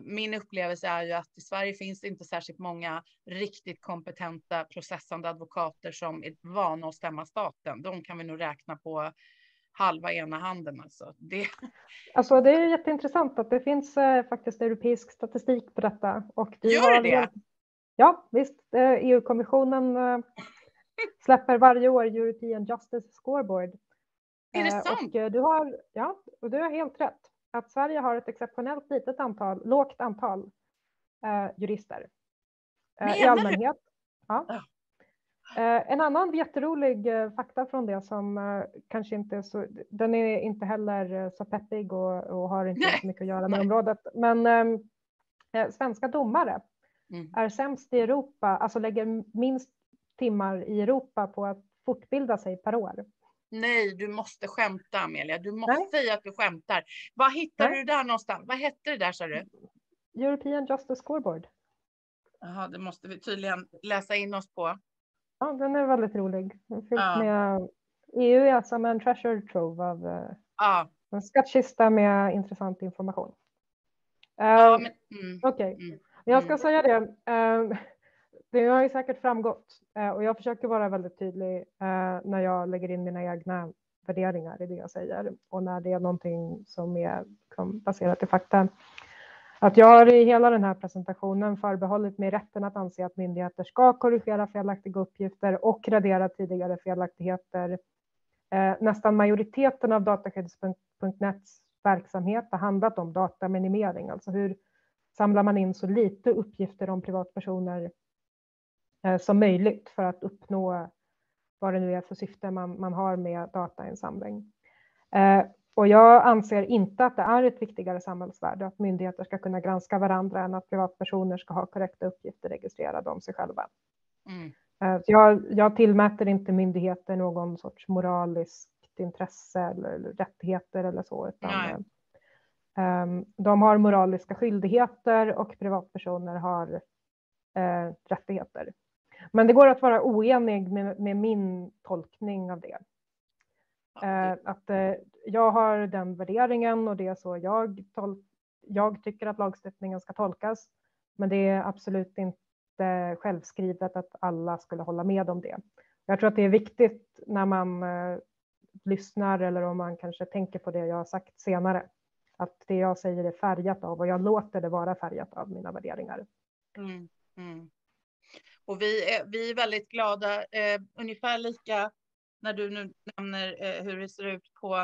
A: min upplevelse är ju att i Sverige finns det inte särskilt många riktigt kompetenta processande advokater som är vana att stämma staten. De kan vi nog räkna på halva ena handen. Alltså. Det...
B: alltså det är jätteintressant att det finns eh, faktiskt europeisk statistik på detta. Och
A: det Gör det det?
B: Ja, visst. Eh, EU-kommissionen eh, släpper varje år European Justice Scoreboard.
A: Är det sant?
B: Och du har, ja, och du har helt rätt att Sverige har ett exceptionellt litet antal, lågt antal eh, jurister eh, i allmänhet. Ja. Eh, en annan jätterolig eh, fakta från det som eh, kanske inte är så, den är inte heller eh, så peppig och, och har inte så mycket att göra med området, men svenska domare mm. är sämst i Europa, alltså lägger minst timmar i Europa på att fortbilda sig per år.
A: Nej, du måste skämta Amelia. Du måste Nej. säga att du skämtar. Vad hittar Nej. du där någonstans? Vad hette det där sa du?
B: European Justice Scoreboard.
A: Jaha, det måste vi tydligen läsa in oss på.
B: Ja, den är väldigt rolig. Den ja. med EU är som en treasure trove av eh, ja. en skattkista med intressant information. Ja, uh, mm. Okej, okay. mm. jag ska mm. säga det. Uh, det har ju säkert framgått eh, och jag försöker vara väldigt tydlig eh, när jag lägger in mina egna värderingar i det jag säger och när det är någonting som är liksom, baserat i fakta. Att jag har i hela den här presentationen förbehållit mig rätten att anse att myndigheter ska korrigera felaktiga uppgifter och radera tidigare felaktigheter. Eh, nästan majoriteten av dataskydds.nets verksamhet har handlat om dataminimering, alltså hur samlar man in så lite uppgifter om privatpersoner Eh, som möjligt för att uppnå vad det nu är för syfte man, man har med datainsamling. Eh, och jag anser inte att det är ett viktigare samhällsvärde att myndigheter ska kunna granska varandra än att privatpersoner ska ha korrekta uppgifter registrerade om sig själva. Mm. Eh, jag, jag tillmäter inte myndigheter någon sorts moraliskt intresse eller rättigheter eller så, utan um, de har moraliska skyldigheter och privatpersoner har uh, rättigheter. Men det går att vara oenig med, med min tolkning av det. Eh, att eh, jag har den värderingen och det är så jag, jag tycker att lagstiftningen ska tolkas. Men det är absolut inte självskrivet att alla skulle hålla med om det. Jag tror att det är viktigt när man eh, lyssnar eller om man kanske tänker på det jag har sagt senare. Att det jag säger är färgat av och jag låter det vara färgat av mina värderingar. Mm, mm.
A: Och vi är, vi är väldigt glada, eh, ungefär lika när du nu nämner eh, hur det ser ut på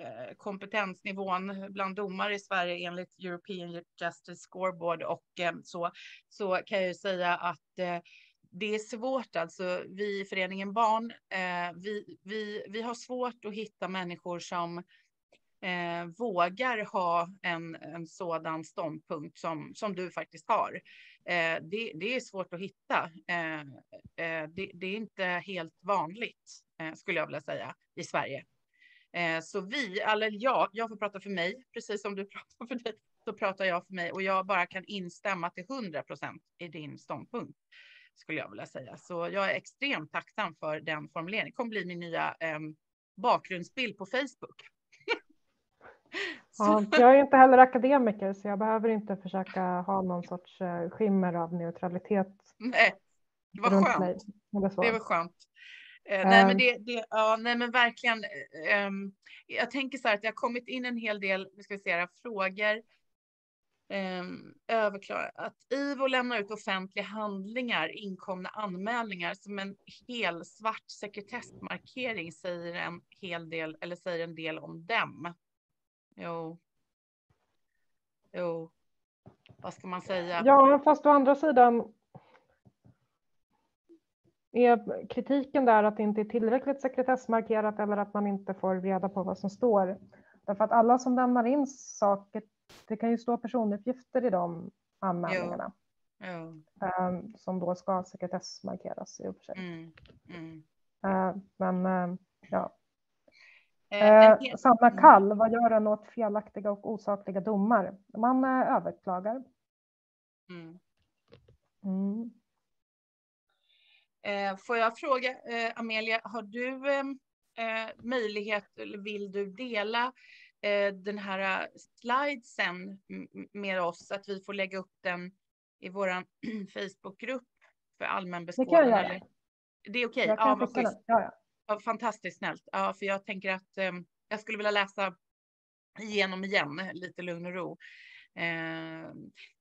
A: eh, kompetensnivån bland domare i Sverige enligt European Justice Scoreboard och eh, så, så kan jag ju säga att eh, det är svårt, alltså vi i föreningen Barn, vi, vi, vi har svårt att hitta människor som eh, vågar ha en, en sådan ståndpunkt som, som du faktiskt har. Eh, det, det, är svårt att hitta. Eh, det, det, är inte helt vanligt, skulle jag vilja säga, i Sverige. Eh, så vi, eller jag, jag får prata för mig, precis som du pratar för dig, så pratar jag för mig och jag bara kan instämma till 100 procent i din ståndpunkt skulle jag vilja säga. Så jag är extremt tacksam för den formuleringen. Det kommer bli min nya eh, bakgrundsbild på Facebook.
B: ja, jag är inte heller akademiker så jag behöver inte försöka ha någon sorts eh, skimmer av neutralitet.
A: Nej, det var skönt. Mig. Det var skönt. Eh, nej, men det, det, ja, nej, men verkligen. Eh, jag tänker så här att det har kommit in en hel del, nu ska vi se här, frågor eh, överklara att IVO lämnar ut offentliga handlingar, inkomna anmälningar som en hel svart sekretessmarkering säger en hel del eller säger en del om dem. Jo. Jo. Vad ska man säga?
B: Ja, fast å andra sidan är kritiken där att det inte är tillräckligt sekretessmarkerat eller att man inte får reda på vad som står. Därför att alla som lämnar in saker det kan ju stå personuppgifter i de anmälningarna. Jo. Um, som då ska sekretessmarkeras i och för sig. Mm. Mm. Uh, men uh, ja. Uh, Sanna mm. Kall, vad gör en åt felaktiga och osakliga domar? Man överklagar. Mm.
A: Mm. Får jag fråga, Amelia, har du möjlighet eller vill du dela Eh, den här eh, slidesen med oss, att vi får lägga upp den i vår Facebookgrupp för allmän beskådan. Det kan jag göra. Det är okej? Okay. Ja, vad Ja, ja. ja, fantastiskt snällt. Ja, för jag tänker att eh, jag skulle vilja läsa igenom igen, lite lugn och ro. Eh,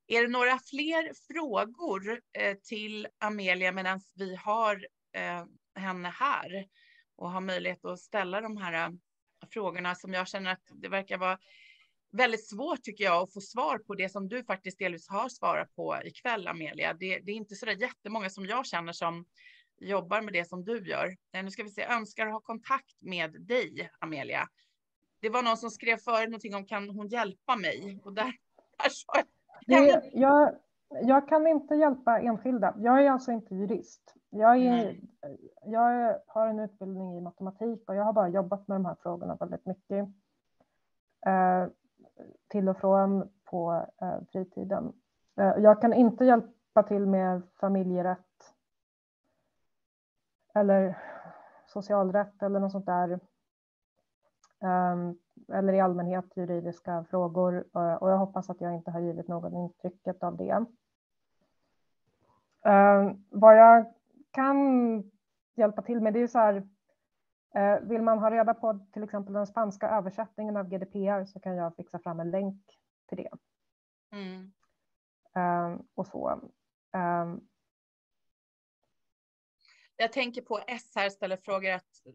A: är det några fler frågor eh, till Amelia medan vi har eh, henne här och har möjlighet att ställa de här eh, frågorna som jag känner att det verkar vara väldigt svårt tycker jag att få svar på det som du faktiskt delvis har svarat på ikväll Amelia. Det, det är inte så där jättemånga som jag känner som jobbar med det som du gör. Nu ska vi se, önskar ha kontakt med dig Amelia. Det var någon som skrev för någonting om kan hon hjälpa mig? Och där, där sa
B: jag, jag, jag kan inte hjälpa enskilda. Jag är alltså inte jurist. Jag, är, jag har en utbildning i matematik och jag har bara jobbat med de här frågorna väldigt mycket. Eh, till och från på eh, fritiden. Eh, jag kan inte hjälpa till med familjerätt eller socialrätt eller något sånt där. Ehm, eller i allmänhet juridiska frågor eh, och jag hoppas att jag inte har givit någon intrycket av det. Ehm, vad jag kan hjälpa till med det är så här, eh, vill man ha reda på till exempel den spanska översättningen av GDPR så kan jag fixa fram en länk till det. Mm. Och så.
A: Jag tänker på S här ställer frågor att eh,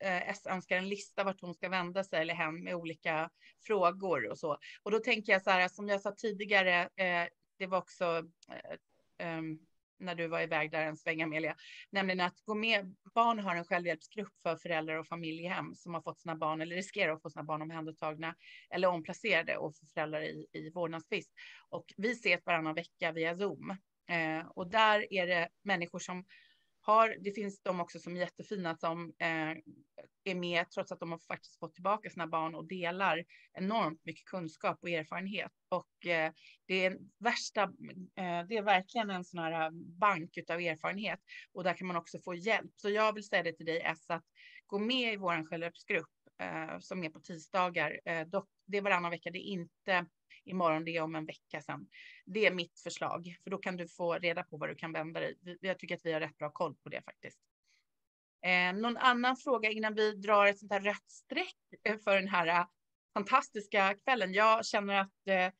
A: Eh, S önskar en lista vart hon ska vända sig eller hem med olika frågor och så. Och då tänker jag så här, som jag sa tidigare, eh, det var också eh, ehm, när du var iväg där en sväng, Amelia, nämligen att gå med. Barn har en självhjälpsgrupp för föräldrar och familjehem som har fått sina barn eller riskerar att få sina barn omhändertagna eller omplacerade och för föräldrar i, i vårdnadstvist. Och vi ses varannan vecka via Zoom eh, och där är det människor som har, det finns de också som är jättefina som eh, är med trots att de har faktiskt fått tillbaka sina barn och delar enormt mycket kunskap och erfarenhet. Och eh, det är värsta, eh, det är verkligen en sån här eh, bank av erfarenhet och där kan man också få hjälp. Så jag vill säga det till dig S att gå med i vår självhjälpsgrupp eh, som är på tisdagar. Eh, dock, det är varannan vecka, det är inte imorgon, det är om en vecka sedan. Det är mitt förslag, för då kan du få reda på vad du kan vända dig. Jag tycker att vi har rätt bra koll på det faktiskt. Eh, någon annan fråga innan vi drar ett sånt här rött streck eh, för den här eh, fantastiska kvällen. Jag känner att eh,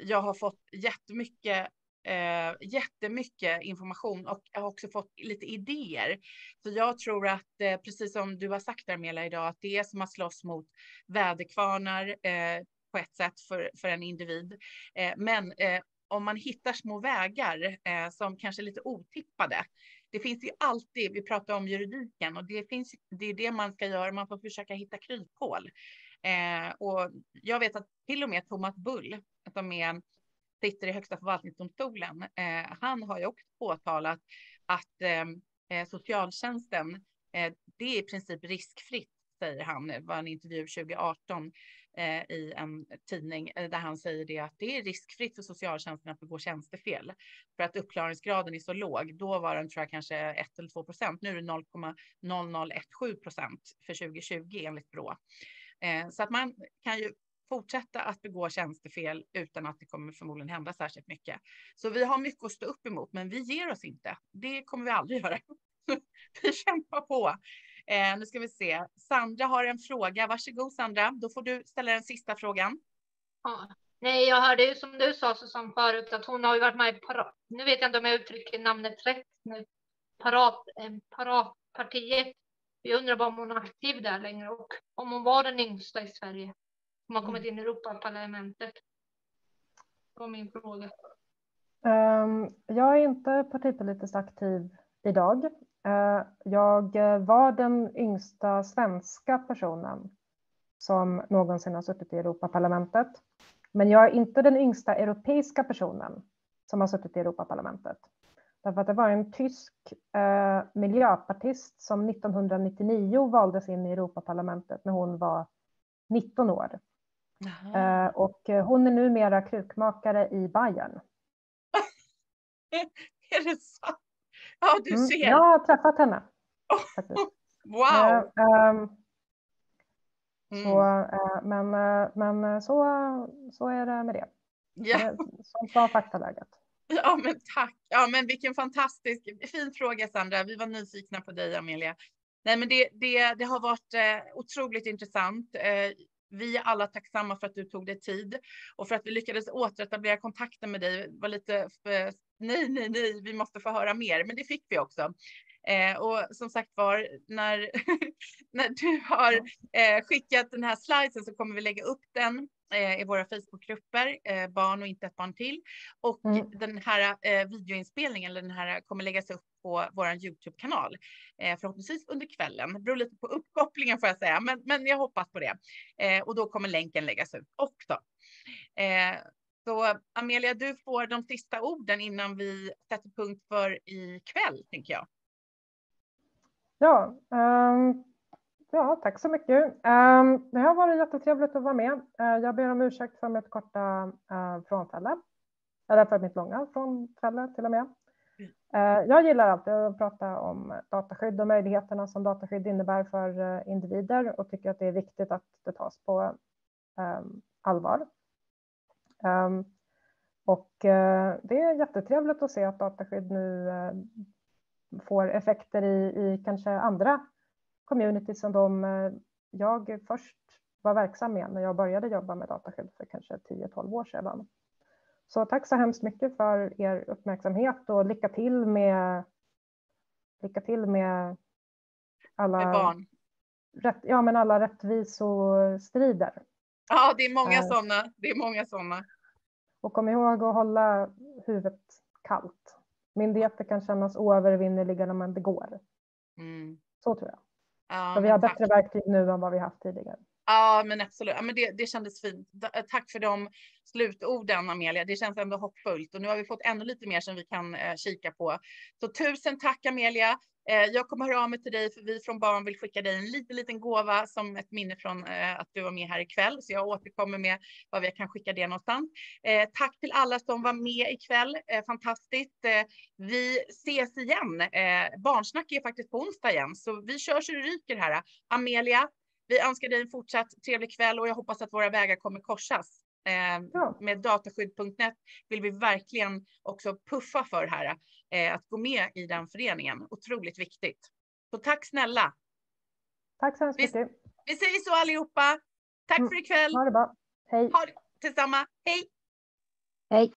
A: jag har fått jättemycket eh, jättemycket information och jag har också fått lite idéer. Så jag tror att, eh, precis som du har sagt Armela idag, att det är som att slåss mot väderkvarnar, eh, på ett sätt för, för en individ. Eh, men eh, om man hittar små vägar eh, som kanske är lite otippade. Det finns ju alltid, vi pratar om juridiken och det finns, det är det man ska göra, man får försöka hitta kryphål. Eh, och jag vet att till och med Thomas Bull, som är, sitter i Högsta förvaltningsdomstolen, eh, han har ju också påtalat att eh, eh socialtjänsten, eh, det är i princip riskfritt, säger han. Det var en intervju 2018 Eh, i en tidning eh, där han säger det att det är riskfritt för socialtjänsten att begå tjänstefel för att uppklaringsgraden är så låg. Då var den tror jag kanske 1 eller 2 procent. Nu är det 0,0017 procent för 2020 enligt Brå. Eh, så att man kan ju fortsätta att begå tjänstefel utan att det kommer förmodligen hända särskilt mycket. Så vi har mycket att stå upp emot, men vi ger oss inte. Det kommer vi aldrig göra. vi kämpar på. Eh, nu ska vi se. Sandra har en fråga. Varsågod Sandra. Då får du ställa den sista frågan.
D: Ja. Nej, jag hörde ju som du sa Susanne förut att hon har ju varit med i parat. Nu vet jag inte om jag uttrycker namnet rätt nu. Parat, eh, paratpartiet. Jag undrar bara om hon är aktiv där längre och om hon var den yngsta i Sverige som har kommit mm. in i Europaparlamentet. Det var min fråga.
B: Um, jag är inte partipolitiskt aktiv idag. Uh, jag var den yngsta svenska personen som någonsin har suttit i Europaparlamentet. Men jag är inte den yngsta europeiska personen som har suttit i Europaparlamentet. Därför att det var en tysk eh, miljöpartist som 1999 valdes in i Europaparlamentet när hon var 19 år. Eh, och eh, hon är numera krukmakare i Bayern.
A: är det sant? Ja, du mm, ser.
B: jag har träffat henne.
A: Oh, wow!
B: Um, så, uh, men men så, så är det med det. Ja. Sånt var faktaläget.
A: Ja, men tack. Ja, men vilken fantastisk, fin fråga Sandra. Vi var nyfikna på dig Amelia. Nej, men det, det, det har varit eh, otroligt intressant. Eh, vi är alla tacksamma för att du tog dig tid och för att vi lyckades återetablera kontakten med dig. var lite nej, nej, nej, vi måste få höra mer, men det fick vi också. Eh, och som sagt var, när, när du har eh, skickat den här sliden så kommer vi lägga upp den eh, i våra Facebookgrupper, eh, barn och inte ett barn till. Och mm. den här eh, videoinspelningen, eller den här kommer läggas upp på vår Youtube-kanal. Eh, förhoppningsvis under kvällen. Det beror lite på uppkopplingen får jag säga, men, men jag hoppas på det. Och då kommer länken läggas ut också. Så Amelia, du får de sista orden innan vi sätter punkt för ikväll, tänker jag.
B: Ja, um, ja tack så mycket. Um, det har varit jättetrevligt att vara med. Uh, jag ber om ursäkt för mitt korta uh, frånfälle. Eller för mitt långa frånfälle till och med. Eh, jag gillar alltid att prata om dataskydd och möjligheterna som dataskydd innebär för individer och tycker att det är viktigt att det tas på ehm, allvar. Ehm, och eh, det är jättetrevligt att se att dataskydd nu får effekter i, i kanske andra communities som de jag först var verksam med när jag började jobba med dataskydd för kanske 10-12 år sedan. Så tack så hemskt mycket för er uppmärksamhet och lycka till med lycka till med alla,
A: med barn.
B: Rätt, ja, men alla rättvisostrider.
A: Ja, det är många eh. sådana. Det är många sådana.
B: Och kom ihåg att hålla huvudet kallt. Myndigheter kan kännas oövervinnerliga när man begår. Mm. Så tror jag. Ja, Så vi har bättre verktyg nu än vad vi haft tidigare.
A: Ja, men absolut. Ja, men det, det kändes fint. Eh, tack för de slutorden, Amelia. Det känns ändå hoppfullt och nu har vi fått ännu lite mer som vi kan eh, kika på. Så tusen tack, Amelia. Eh, jag kommer höra av mig till dig för vi från Barn vill skicka dig en liten, liten gåva som ett minne från eh, att du var med här ikväll. Så jag återkommer med vad vi kan skicka det någonstans. Eh, tack till alla som var med ikväll. Eh, fantastiskt. Vi ses igen. Barnsnack är faktiskt på onsdag igen, så vi kör så det ryker här. Amelia, vi önskar dig en fortsatt trevlig kväll och jag hoppas att våra vägar kommer korsas. Ja. Med dataskydd.net vill vi verkligen också puffa för här, eh, att gå med i den föreningen. Otroligt viktigt. Så tack snälla.
B: Tack så hemskt mycket.
A: Vi säger så allihopa. Tack mm. för ikväll.
B: Ha det bra. Hej.
A: Ha det, detsamma. Hej.
B: Hej.